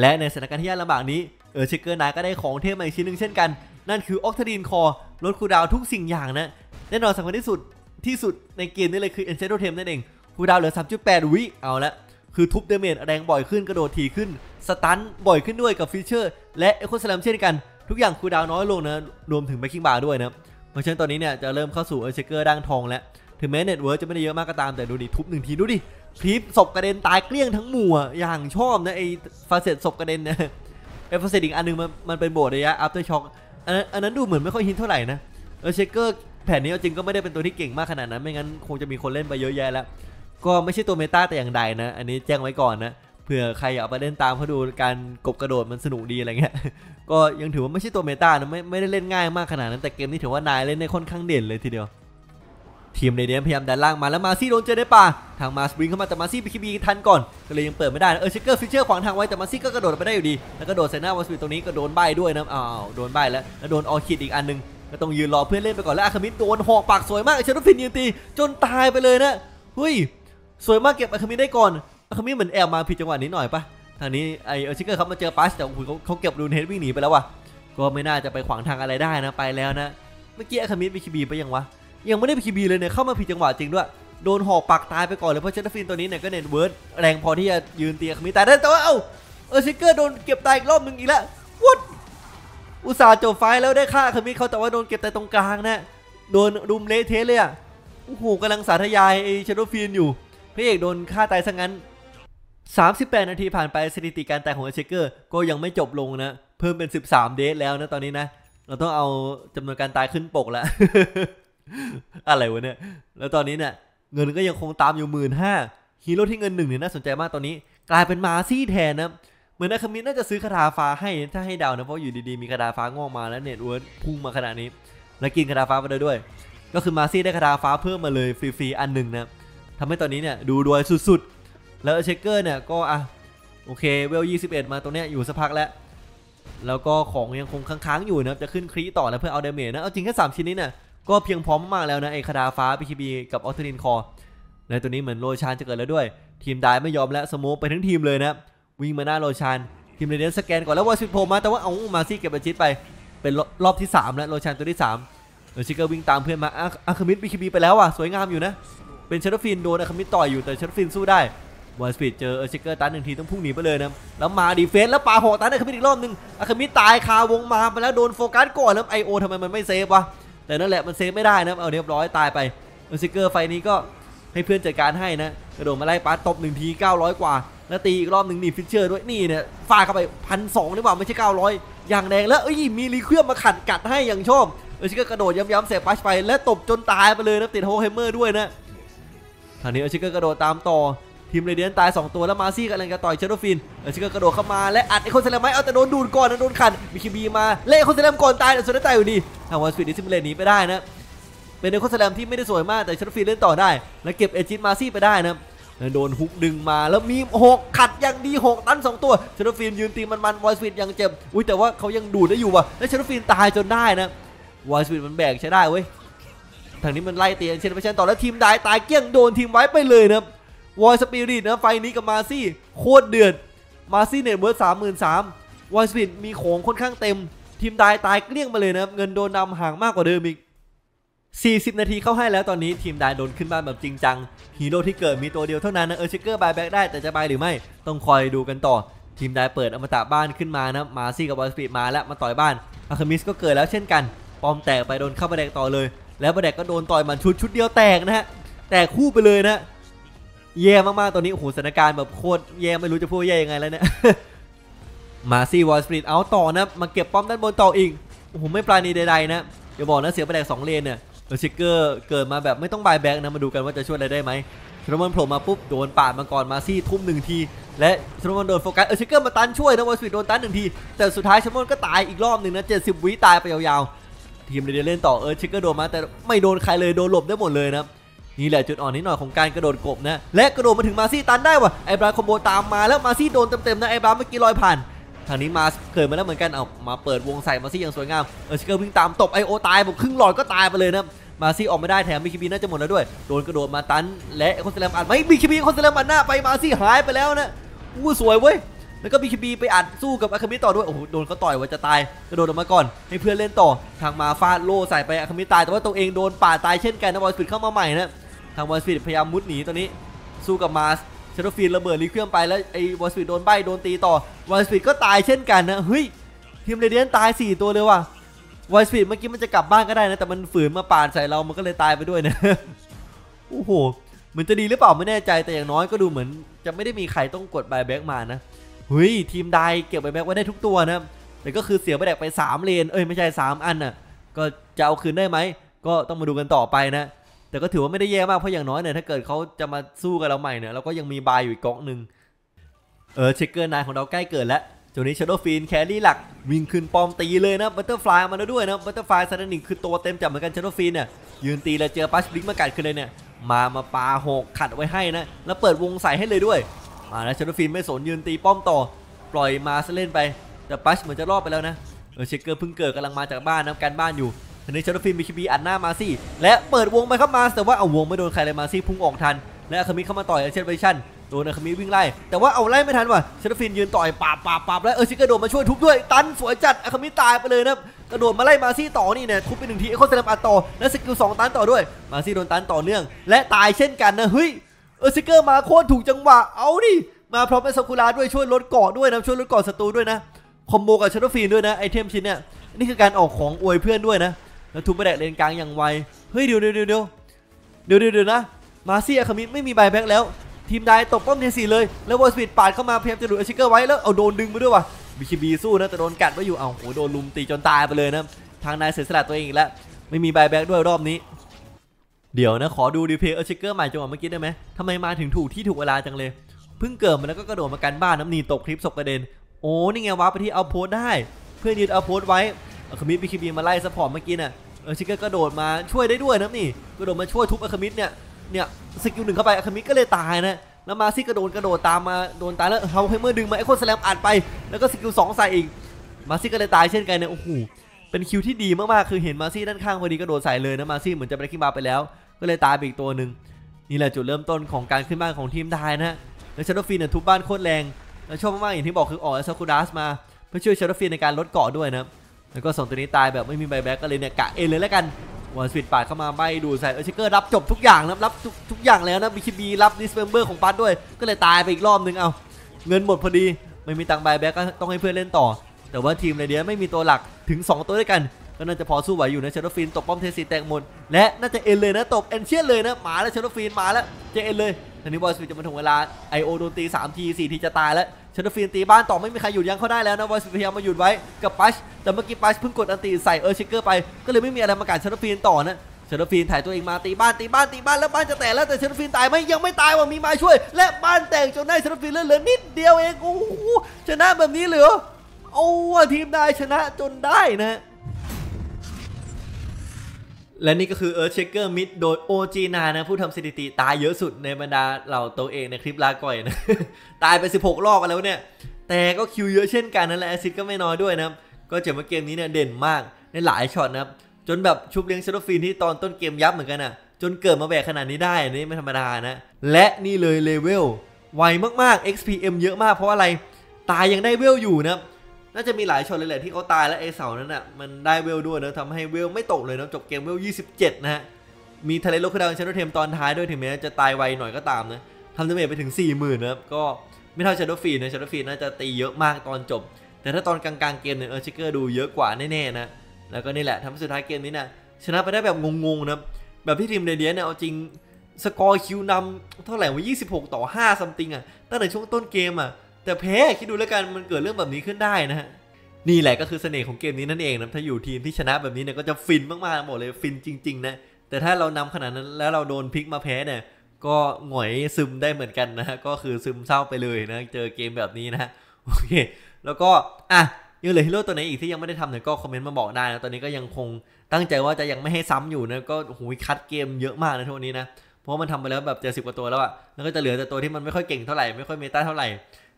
และในสถานการณ์ที่ยากลำบากนี้ Earthshaker นายก็ได้ของเทพมาอีกชิ้นหนึ่งเช่นกัน นั่นคือ Octarine Core ลด cooldown ทุกสิ่งอย่างนะแน่นอนสำคัญที่สุดที่สุดในเกมนี้เลยคือ Enchant Totem นั่นเอง cooldown เหลือ 3.8 วิเอาละคือทุบ damage แรงบ่อยขึ้นกระโดดถี่ขึ้น stun บ่อยขึ้นด้วยกับ Fissure และ Echo Slam เช่นกัน ทุกอย่าง cooldown น้อยลงนะรวมถึง Black King Bar ด้วยนะเพราะฉะนั้นตอนนี้เนี่ยจะเริ่มเข้าสู่ Earthshaker ดั้งทองแล้ว ถึงแม้ net worth จะไม่ได้เยอะมากก็ตามแต่ดูดิทุบหนึ่งทีดูดิ creep ศพกระเด็นตายเกลี้ยงทั้งหมู่อะอย่างชอบนะไอ้ facet ศพกระเด็นนะไอ้ facet อีกอันหนึ่งมันมันเป็น boost ระยะ after shock อันนั้นอันนั้นดูเหมือนไม่ค่อยฮินเท่าไหร่นะเอเชเกอร์แผ่นนี้จริงก็ไม่ได้เป็นตัวที่เก่งมากขนาดนั้นไม่งั้นคงจะมีคนเล่นไปเยอะแยะแล้ว ก็ไม่ใช่ตัว meta แต่อย่างใดนะ อันนี้แจ้งไว้ก่อนนะเผื่อใครอยากเอาไปเล่นตามเขาดูการกบกระโดดมันสนุกดีอะไรเงี้ย ก็ยังถือว่าไม่ใช่ตัว meta นะไม่ไม่ได้เล่นง่ายมากขนาดนั้นแต่เกมนี้ถือว่านายเล่นได้ค่อนข้างเด่นเลยทีเดียว ทีมในเดียพยายามดันล่างมาแล้วมาซี่โดนเจอได้ป่าทางมาสปริงเข้ามาแต่มาซี่บีคีบีทันก่อนก็เลยยังเปิดไม่ได้เออชิคเกอร์ฟิชเชอร์ขวางทางไว้แต่มาซี่ก็กระโดดไปได้อยู่ดีแล้วก็โดดใส่หน้าวอสปิตตรงนี้ก็โดนใบด้วยนะอ้าวโดนใบแล้วแล้วโดนออคิดอีกอันนึงก็ต้องยืนรอเพื่อนเล่นไปก่อนแล้วอาคามิดโดนหอกปากสวยมากเชนฟินยืนตีจนตายไปเลยนะเฮ้ย สวยมากเก็บอาคามิได้ก่อนอาคามิเหมือนแอบมาผิดจังหวะนิดหน่อยปะทางนี้ไอเออชิคเกอร์เขามาเจอปัสแต่โอ้โหเขาเขาเก็บรูนเฮดวิ่งหนีไปแล้วว่ะก็ไม่น่าจะไปขวางทางอะไรได้นะไปแล้วนะ เมื่อกี้ Alchemist BKB ไปยังวะยังไม่ได้ BKB เลยเนี่ยเข้ามาผิดจังหวะจริงด้วยโดนหอกปักตายไปก่อนเลยเพราะ Shadow Fiend ตัวนี้เนี่ยก็ net worth แรงพอที่จะยืนตี Alchemist ได้แต่ว่าเอ้า Earthshaker โดนเก็บตายอีกรอบหนึ่งอีกแล้วว่ะอุตส่าห์จบ fight แล้วได้ฆ่าคามิเขาแต่ว่าโดนเก็บแต่ตรงกลางนะโดนรุมเละเทะเลยอะโอ้โหกำลังสาธยายไอ Shadow Fiend อยู่ พระเอกโดนฆ่าตายซะงั้น 38 นาทีผ่านไปสถิติการตายของ Earthshaker ก็ยังไม่จบลงนะ เพิ่มเป็น 13 death แล้วนะตอนนี้นะ เราต้องเอาจำนวนการตายขึ้นปกแล้ว อะไรวะเนี่ย แล้วตอนนี้เนี่ยเงินก็ยังคงตามอยู่หมื่นห้าฮีโร่ที่เงินหนึ่งเนี่ยน่าสนใจมากตอนนี้ กลายเป็น Marci แทนนะเหมือนนาคามิน่าจะซื้อคทาฟ้าให้ถ้าให้เดานะเพราะอยู่ดีๆมีคทาฟ้างอกมาแล้ว net worth พุ่งมาขนาดนี้ แล้วกินคทาฟ้าไปเลยด้วย ก็คือ Marci ได้คทาฟ้าเพิ่มมาเลยฟรีๆอันหนึ่งนะ ทำให้ตอนนี้เนี่ยดูรวยสุดๆ แล้ว Shaker เนี่ยก็อะโอเคเวล 21 มาตรงเนี้ยอยู่สักพักแล้ว แล้วก็ของยังคงค้างๆอยู่นะครับจะขึ้นครีต่อแล้วเพื่อเอาเดเมจนะเอาจริงแค่3ชิ้นนี้เนี่ยก็เพียงพร้อมมากแล้วนะไอ้คาดาฟ้า PKB กับออเทนินคอในตัวนี้เหมือนโรชานจะเกิดแล้วด้วย ทีมได้ไม่ยอมแล้วสโมไปทั้งทีมเลยนะวิ่งมาหน้าโรชานทีมเรเดนสแกนก่อนแล้ววอชิโผล่มาแต่ว่าเอามาซี่เก็บบัชิตไปเป็นรอบที่3แล้วโรชานตัวที่3เออชิคเกอร์วิ่งตามเพื่อนมาอาคามิด BKB ไปแล้วอะสวยงามอยู่นะ เป็นเชลฟินโดนอาคามิต่อยอยู่แต่เชลฟินสู้ได้วอลสปีดเจอเออชิเกอร์ตันหนึ่งทีต้องพุ่งหนีไปเลยนะแล้วมาดีเฟนส์แล้วปาหอกตันอาคามิอีกรอบหนึ่งอาคามิตายคาวงมาไปแล้วโดนโฟกัสก่อนแล้วไอโอทำไมมันไม่เซฟวะแต่นั่นแหละมันเซฟไม่ได้นะเอาเรียบร้อยตายไปเออซิเกอร์ไฟนี้ก็ให้เพื่อนจัดการให้นะกระโดดมาไล่ปาตบหนึ่งที900 กว่าแล้วตีอีกรอบหนึ่งนี่ฟิชเชอร์ด้วยนี่เนี่ยฟาเข้าไปพันสองหรือเปล่าไม่ใช่ 900 อย่างแรงแล้วเอ้ยมีรีเคลื่อนมาขัดกัดให้อย่างชอบเออชิกเกอร์กระโดดย้ำๆเสียปัชไปและตบจนตายไปเลยนะติดโฮเฮมเมอร์ด้วยนะางนี้เอชิกเกอร์กระโดดตามต่อทีมเรเดียนตาย 2 ตัวแล้วมาซี่กำลังจะต่อยเชโรฟินเออชิกเกอร์กระโดดเข้ามาและอัดไอคอนเซเลมไหมเอาแต่โดนดูดก่อนนะโดนขัดมีคิบีมาเล่ไอคอนเซเลมก่อนตายแต่สุดท้ายตายอยู่ดีทางวันสปีดดิซิมเลนหนีไปได้นะเป็นเอโคสแลมที่ไม่ได้สวยมากแต่ชนฟีเล่นต่อได้ แล้วเก็บเอจิตมาซี่ไปได้นะโดนฮุกดึงมาแล้วมีหกขัดอย่างดีหกตันสองตัวชนฟีนยืนตีมันมันวอยสปีดยังเจ็บอุ้ยแต่ว่าเขายังดูดได้อยู่ว่ะแล้วชนฟีนตายจนได้นะวอยสปีดมันแบกใช้ได้เว้ยางนี้มันไล่เตียนเชนไปเชนต่อแล้วทีมได้ตายเกี้ยงโดนทีมไว้ไปเลยนะวอยสปีริตนะไฟนี้กับมาซี่โคตรเดือดมาซี่เน็ตเวิร์ดสามหมื่นสามวอยสปีดมีของค่อนข้างเต็ม ทีมได้ตายเกลี้ยงมาเลยนะเงินโดนนำห่างมากกว่าเดิมอีก 40 นาทีเข้าให้แล้วตอนนี้ทีมไดโดนขึ้นบ้านแบบจริงจังฮีโร่ที่เกิดมีตัวเดียวเท่านั้นนะเออชิเกอร์บายแบ็กได้แต่จะบายหรือไม่ต้องคอยดูกันต่อ ทีมไดเปิดอมตะบ้านขึ้นมานะมาซี่กับบอลสปีดมาแล้วมาต่อยบ้านอาคามิสก็เกิดแล้วเช่นกันปอมแตกไปโดนเข้าปแดกต่อเลย แล้วประแดกก็โดนต่อยมันชุดชุดเดียวแตกนะฮะแตกคู่ไปเลยนะแย่มากๆตอนนี้โอ้โหสถานการณ์แบบโคตรแย่ไม่รู้จะพูดแย่ยังไงแล้วเนี่ยมาซี่วอลสปีดเอาต่อนะมาเก็บป้อมด้านบนต่ออีกโอ้โหไม่ปราณีใดๆนะอย่าบอกนะเสียประแดกสองเลนเนี่ยเออชิกเกอร์เกิดมาแบบไม่ต้องบายแบ็กนะมาดูกันว่าจะช่วยอะไรได้ไหมชโนมันโผล่มาปุ๊บโดนปาดมาก่อนมาซี่ทุ่มหนึ่งที และชโนมันโดนโฟกัสเออชิกเกอร์มาตันช่วยนะวอลสปีดโดนตันหนึ่งที แต่สุดท้ายชโนมันก็ตายอีกรอบหนึ่งนะเจ็ดสิบวิตายไปยาวๆ ทีมเดนเล่นต่อเออชิกกอร์โดนมาแต่ไม่โดนใครเลยโดนหลบได้หมดเลยนะนี่แหละจุดอ่อนนิดหน่อยของการกระโดดกบนะและกระโดดมาถึงมาซี่ตันได้ว่ะไอ้บราคอมโบตามมาแล้วมาซี่โดนเต็มๆนะไอ้บราเมื่อกี้ลอยผ่านทางนี้มาเกิดมาแล้วเหมือนกันเอามาเปิดวงใส่มาซี่อย่างสวยงามเออชิเกอร์วิ่งตามตบไอโอตายผมครึ่งหลอดก็ตายไปเลยนะมาซี่ออกไม่ได้แถมมิคิบีน่าจะหมดแล้วด้วยโดนกระโดดมาตันและคอนเซเลมอัดไม่มิคิบีคอนเซเลมอัดหน้าไปมาซี่หายไปแล้วนะอู้สวยเว้ย แล้วก็มิคิบีไปอัดสู้กับอาคามิต่อด้วย โอ้โห โดนเขาต่อยว่าจะตายกระโดดออกมาก่อน ให้เพื่อนเล่นต่อ ทางมาฟาดโล่ใส่ไปอาคามิตาย แต่ว่าตัวเองโดนป่าตายเช่นกันนะบอลสปีดเข้ามาใหม่นะ ทางบอลสปีดพยายามมุดหนีตอนนี้ สู้กับมาสเชโดฟีนระเบิดรีเครื่องไปแล้วไอ้วอลสปีดโดนใบโดนตีต่อวอลสปีดก็ตายเช่นกันนะเฮ้ยทีมเรเดียนตาย 4 ตัวเลยว่ะวอลสปีดเมื่อกี้มันจะกลับบ้านก็ได้นะแต่มันฝืนมาป่าใส่เรามันก็เลยตายไปด้วยนะโอ้โหเหมือนจะดีหรือเปล่าไม่แน่ใจแต่อย่างน้อยก็ดูเหมือน จะไม่ได้มีใครต้องกด buyback มานะ เฮ้ยทีม Dire เก็บ buyback ไว้ได้ทุกตัวนะแต่ก็คือเสีย barracks ไป 3 เลน เอ้ยไม่ใช่ 3 อันน่ะ ก็จะเอาคืนได้ไหม ก็ต้องมาดูกันต่อไปนะ แต่ก็ถือว่าไม่ได้แย่มาก เพราะอย่างน้อยเนี่ยถ้าเกิดเขาจะมาสู้กับเราใหม่เนี่ยเราก็ยังมี buy อยู่อีกกองหนึ่ง Earthshaker นายของเราใกล้เกิดแล้วทีนี้ Shadow Fiend carry หลักวิ่งขึ้นป้อมตีเลยนะ Butterfly มาแล้วด้วยนะ Butterfly ซันนิงคือตัวเต็มจับเหมือนกัน Shadow Fiend เนี่ยยืนตีแล้วเจอปัชบลิกมากัดขึ้นเลยเนี่ยมามาปาหกขัดไว้ให้นะแล้วเปิดวงใส่ให้เลยด้วย มาแล้วชาโดฟินไม่สนยืนตีป้อมต่อ ปล่อยมาซะเล่นไป แต่ปัชเหมือนจะรอดไปแล้วนะเออเช็คเกอร์เพิ่งเกิดกำลังมาจากบ้านนะการบ้านอยู่ทีนี้ชาร์ฟินมีคิบีอัดหน้ามาซี่ และเปิดวงไปเข้ามาแต่ว่าเอาวงไม่โดนใครเลยมาซี่พุ่งออกทัน และคามิเข้ามาต่อยเชนเวชั่นโดนคามิวิ่งไล่ แต่ว่าเอาไล่ไม่ทันว่ะชาร์ฟินยืนต่อยปาบปาบปาบแล้วเออชิกอระโดดมาช่วยทุบด้วยตันสวยจัดอคามิตายไปเลยนะกระโดดมาไล่มาซี่ต่อนี่เนี่ยทุบไปหนึ่งทีไอคอนเซเลมอัดต่อและสกิลสองตันต่อด้วยมาซี่โดนตันต่อเนื่อง และตายเช่นกันนะเฮ้ย เออซิกเกอร์มาโคตรถูกจังหวะ เอาดิ มาพร้อมเป็นซากุระด้วยช่วยลดเกาะด้วยนะ ช่วยลดเกาะศัตรูด้วยนะ คอมโบกับชาร์ฟินด้วยนะ ไอเทมชิ้นเนี่ยนี่คือการออกของอวยเพื่อนด้วยนะ แล้วทุบไปแดกเลนกลางอย่างไว เฮ้ยเดี๋ยวเดี๋ยวเดี๋ยวเดี๋ยวเดี๋ยวเดียวนะ มาซี่อาคามิไม่มีใบแบ็กแล้ว ทีมได้ตบป้อมเทสี่เลย แล้ววอลสปีดปาดเข้ามาพยายามจะดูดอาชิเกอร์ไว้แล้วเอาโดนดึงไปด้วยว่ะบิคิบีสู้นะแต่โดนกัดไว้อยู่ เอาโหโดนลุมตีจนตายไปเลยนะ ทางนายเสียสละตัวเองอีกแล้ว ไม่มีใบแบ็กด้วยรอบนี้ เดี๋ยวนะขอดูดีเพย์เอาชิเกอร์ใหม่จังหวะเมื่อกี้ได้ไหมทำไมมาถึงถูกที่ถูกเวลาจังเลยเพิ่งเกิดมาแล้วก็กระโดดมากันบ้านน้ำนีตกคลิปศพกระเด็นโอ้นี่ไงวะไปที่เอาโพสได้ เพื่อนยืนเอาโพสไว้อาคามิดบิคิบีมาไล่ซัพพอร์ตเมื่อกี้น่ะเออชิคเกอร์กระโดดมาช่วยได้ด้วยนะนี่กระโดดมาช่วยทุบอาคามิดเนี่ยเนี่ยสกิลหนึ่งเข้าไปอาคามิดก็เลยตายนะแล้วมาซี่กระโดดกระโดดตามมาโดนตายแล้วเฮาไฮเมอร์ดึงมาไอคอนสแลมอัดไป แล้วก็สกิลสองใส่อีกมาซี่ก็เลยตายเช่นกันเนี่ยโอ้โหเป็นคิวที่ดีมากๆคือเห็นมาซี่ด้านข้างพอดีกระโดดใส่เลยนะมาซี่เหมือนจะไปขึ้นมาไปแล้ว ก็เลยตายไปอีกตัวหนึ่งนี่แหละจุดเริ่มต้นของการขึ้นบ้านของทีมไทยนะแล้วชาร์ดฟินเนี่ยทุบบ้านโคตรแรงแล้วชอบมากๆอย่างที่บอกคือออกซากุดัสมาเพื่อช่วยชาร์ดฟินในการลดเกาะด้วยนะแล้วก็ส่งตัวนี้ตายแบบไม่มีใบแบ็กก็เลยเนี่ยกะเองเลยแล้วกันวันสวิตปาดเข้ามาใบดูใส่เออชิเกอร์รับจบทุกอย่างนะรับทุกทุกอย่างแล้วนะบีคิบีรับดิสเ e มเบอร์ของปัดด้วย ก็เลยตายไปอีกรอบนึงเอาเงินหมดพอดีไม่มีตังค์ใบแบ็กก็ต้องให้เพื่อนเล่นต่อ แต่ว่าทีมเรเดียไม่มีตัวหลักถึง 2 ตัวด้วยกัน ก็น่าจะพอสู้ไหวอยู่นะเชโดฟินตบป้อมเทสีแตกหมดและน่าจะเอ็นเลยนะตบเอ็นเชียนเลยนะหมาแล้วเชโดฟินมาแล้วจะเอ็นเลยทีนี้บอลสวิตจะมาถึงเวลาไอโอโดนตี3ที4ทีจะตายแล้วเชโดฟินตีบ้านต่อไม่มีใครหยุดยั้งเขาได้แล้วนะบอลสวิตพยายามมาหยุดไว้กับปัชแต่เมื่อกี้ปัชเพิ่งกดอันตีใส่เออร์ชิเกอร์ไปก็เลยไม่มีอะไรมากัดเชโดฟินต่อนะเชโดฟินถ่ายตัวเองมาตีบ้านตีบ้านตีบ้านแล้วบ้านจะแตกแล้วแต่เชโดฟินตายไหมยังไม่ตายว่ะมีมาช่วย และบ้านแตกจนได้เชโดฟินเหลือนิดเดียวเองโอ้ชนะแบบนี้เหรอโอ้ทีม Dire ชนะจนได้นะ และนี่ก็คือ Earthshaker mid โดย OG นานะผู้ทำสถิติตายเยอะสุดในบรรดาเหล่าตัวเองในคลิปลาก่อยนะ ตายไป 16 รอบกันแล้วเนี่ย แต่ก็ kill เยอะเช่นกันนั่นแหละ assist ก็ไม่น้อยด้วยนะก็จะมาเกมนี้เนี่ยเด่นมากในหลายช็อตนะครับจนแบบชุบเลี้ยง Shadow Fiend ที่ตอนต้นเกมยับเหมือนกันอะจนเกิดมาแบกขนาดนี้ได้อันนี่ไม่ธรรมดานะ และนี่เลยเลเวลไวมากๆ XPM เยอะมากเพราะอะไร ตายยังได้เวลอยู่นะครับ น่าจะมีหลายช็อตเลยแหละที่เขาตายแล้วไอเสานั้นอะมันได้เวลด้วยนะทำให้เวลไม่ตกเลยนะจบเกมเวล 27 นะฮะมีทะเลโลคดาวชาร์ดเทมตอนท้ายด้วยถึงแม้จะตายไวหน่อยก็ตามนะทำดาเมจไปถึง 40,000นะครับก็ไม่เท่าชาร์ดฟีนะชาร์ดฟีน่าจะตีเยอะมากตอนจบ แต่ถ้าตอนกลางๆเกมเนี่ยเออชิเกอร์ดูเยอะกว่าแน่ๆนะแล้วก็นี่แหละทำให้สุดท้ายเกมนี้นะชนะไปได้แบบงงๆนะแบบที่ทีมเรเดียเนี่ยเอาจริงสกอร์คิวนำเท่าไหร่วะ26 ต่อ5ซัมติงอะตั้งแต่ช่วงต้นเกมอะ แต่แพ้คิดดูแล้วกันมันเกิดเรื่องแบบนี้ขึ้นได้นะฮะนี่แหละก็คือเสน่ห์ของเกมนี้นั่นเองนะถ้าอยู่ทีมที่ชนะแบบนี้เนี่ยก็จะฟินมากๆหมดเลยฟินจริง ๆ นะ แต่ถ้าเรานำขนาดนั้นแล้วเราโดนพลิกมาแพ้เนี่ยก็หงอยซึมได้เหมือนกันนะฮะก็คือซึมเศร้าไปเลยนะเจอเกมแบบนี้นะโอเค แล้วก็อะยังเหลือฮีโร่ตัวไหนอีกที่ยังไม่ได้ทำเนี่ยก็คอมเมนต์มาบอกได้นะตอนนี้ก็ยังคงตั้งใจว่าจะยังไม่ให้ซ้ำอยู่นะก็โอ้โหคัดเกมเยอะมากนะทุกวันนี้นะเพราะมันทำไปแล้วแบบเจ็ดสิบกว่าตัวแล้วอะแล้วก็จะเหลือแต่ตัวที่มันไม่ค่อยเก่งเท่าไหร่ไม่ค่อย meta เท่าไหร่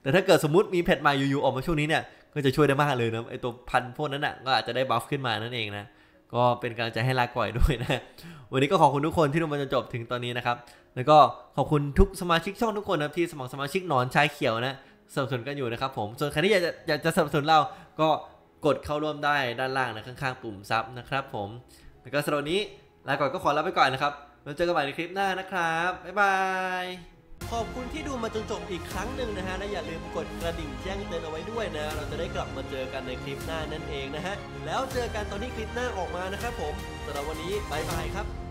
แต่ถ้าเกิดสมมติมี patch ใหม่อยู่ๆออกมาช่วงนี้เนี่ยก็จะช่วยได้มากเลยนะไอตัวพันพวกนั้นอะก็อาจจะได้ buff ขึ้นมานั่นเองนะก็เป็นกำลังใจให้ลาก่อยด้วยนะ วันนี้ก็ขอบคุณทุกคนที่ดูมาจนจบถึงตอนนี้นะครับ แล้วก็ขอบคุณทุกสมาชิกช่องทุกคนนะที่สมัครสมาชิกหนอนชายเขียวนะสนับสนุนกันอยู่นะครับผม ส่วนใครที่อยากจะอยากจะสนับสนุนเราก็กดเข้าร่วมได้ด้านล่างนะข้างๆปุ่มซับนะครับผม แล้วก็สำหรับนนี้ลาก่อนก็ขอลาไปก่อนนะครับ แล้วเจอกันใหม่ในคลิปหน้านะครับ บ๊ายบาย ขอบคุณที่ดูมาจนจบอีกครั้งหนึ่งนะฮะ และอย่าลืมกดกระดิ่งแจ้งเตือนเอาไว้ด้วยนะ เราจะได้กลับมาเจอกันในคลิปหน้านั่นเองนะฮะ แล้วเจอกันตอนที่คลิปหน้าออกมานะครับผมสำหรับวันนี้บายบายครับ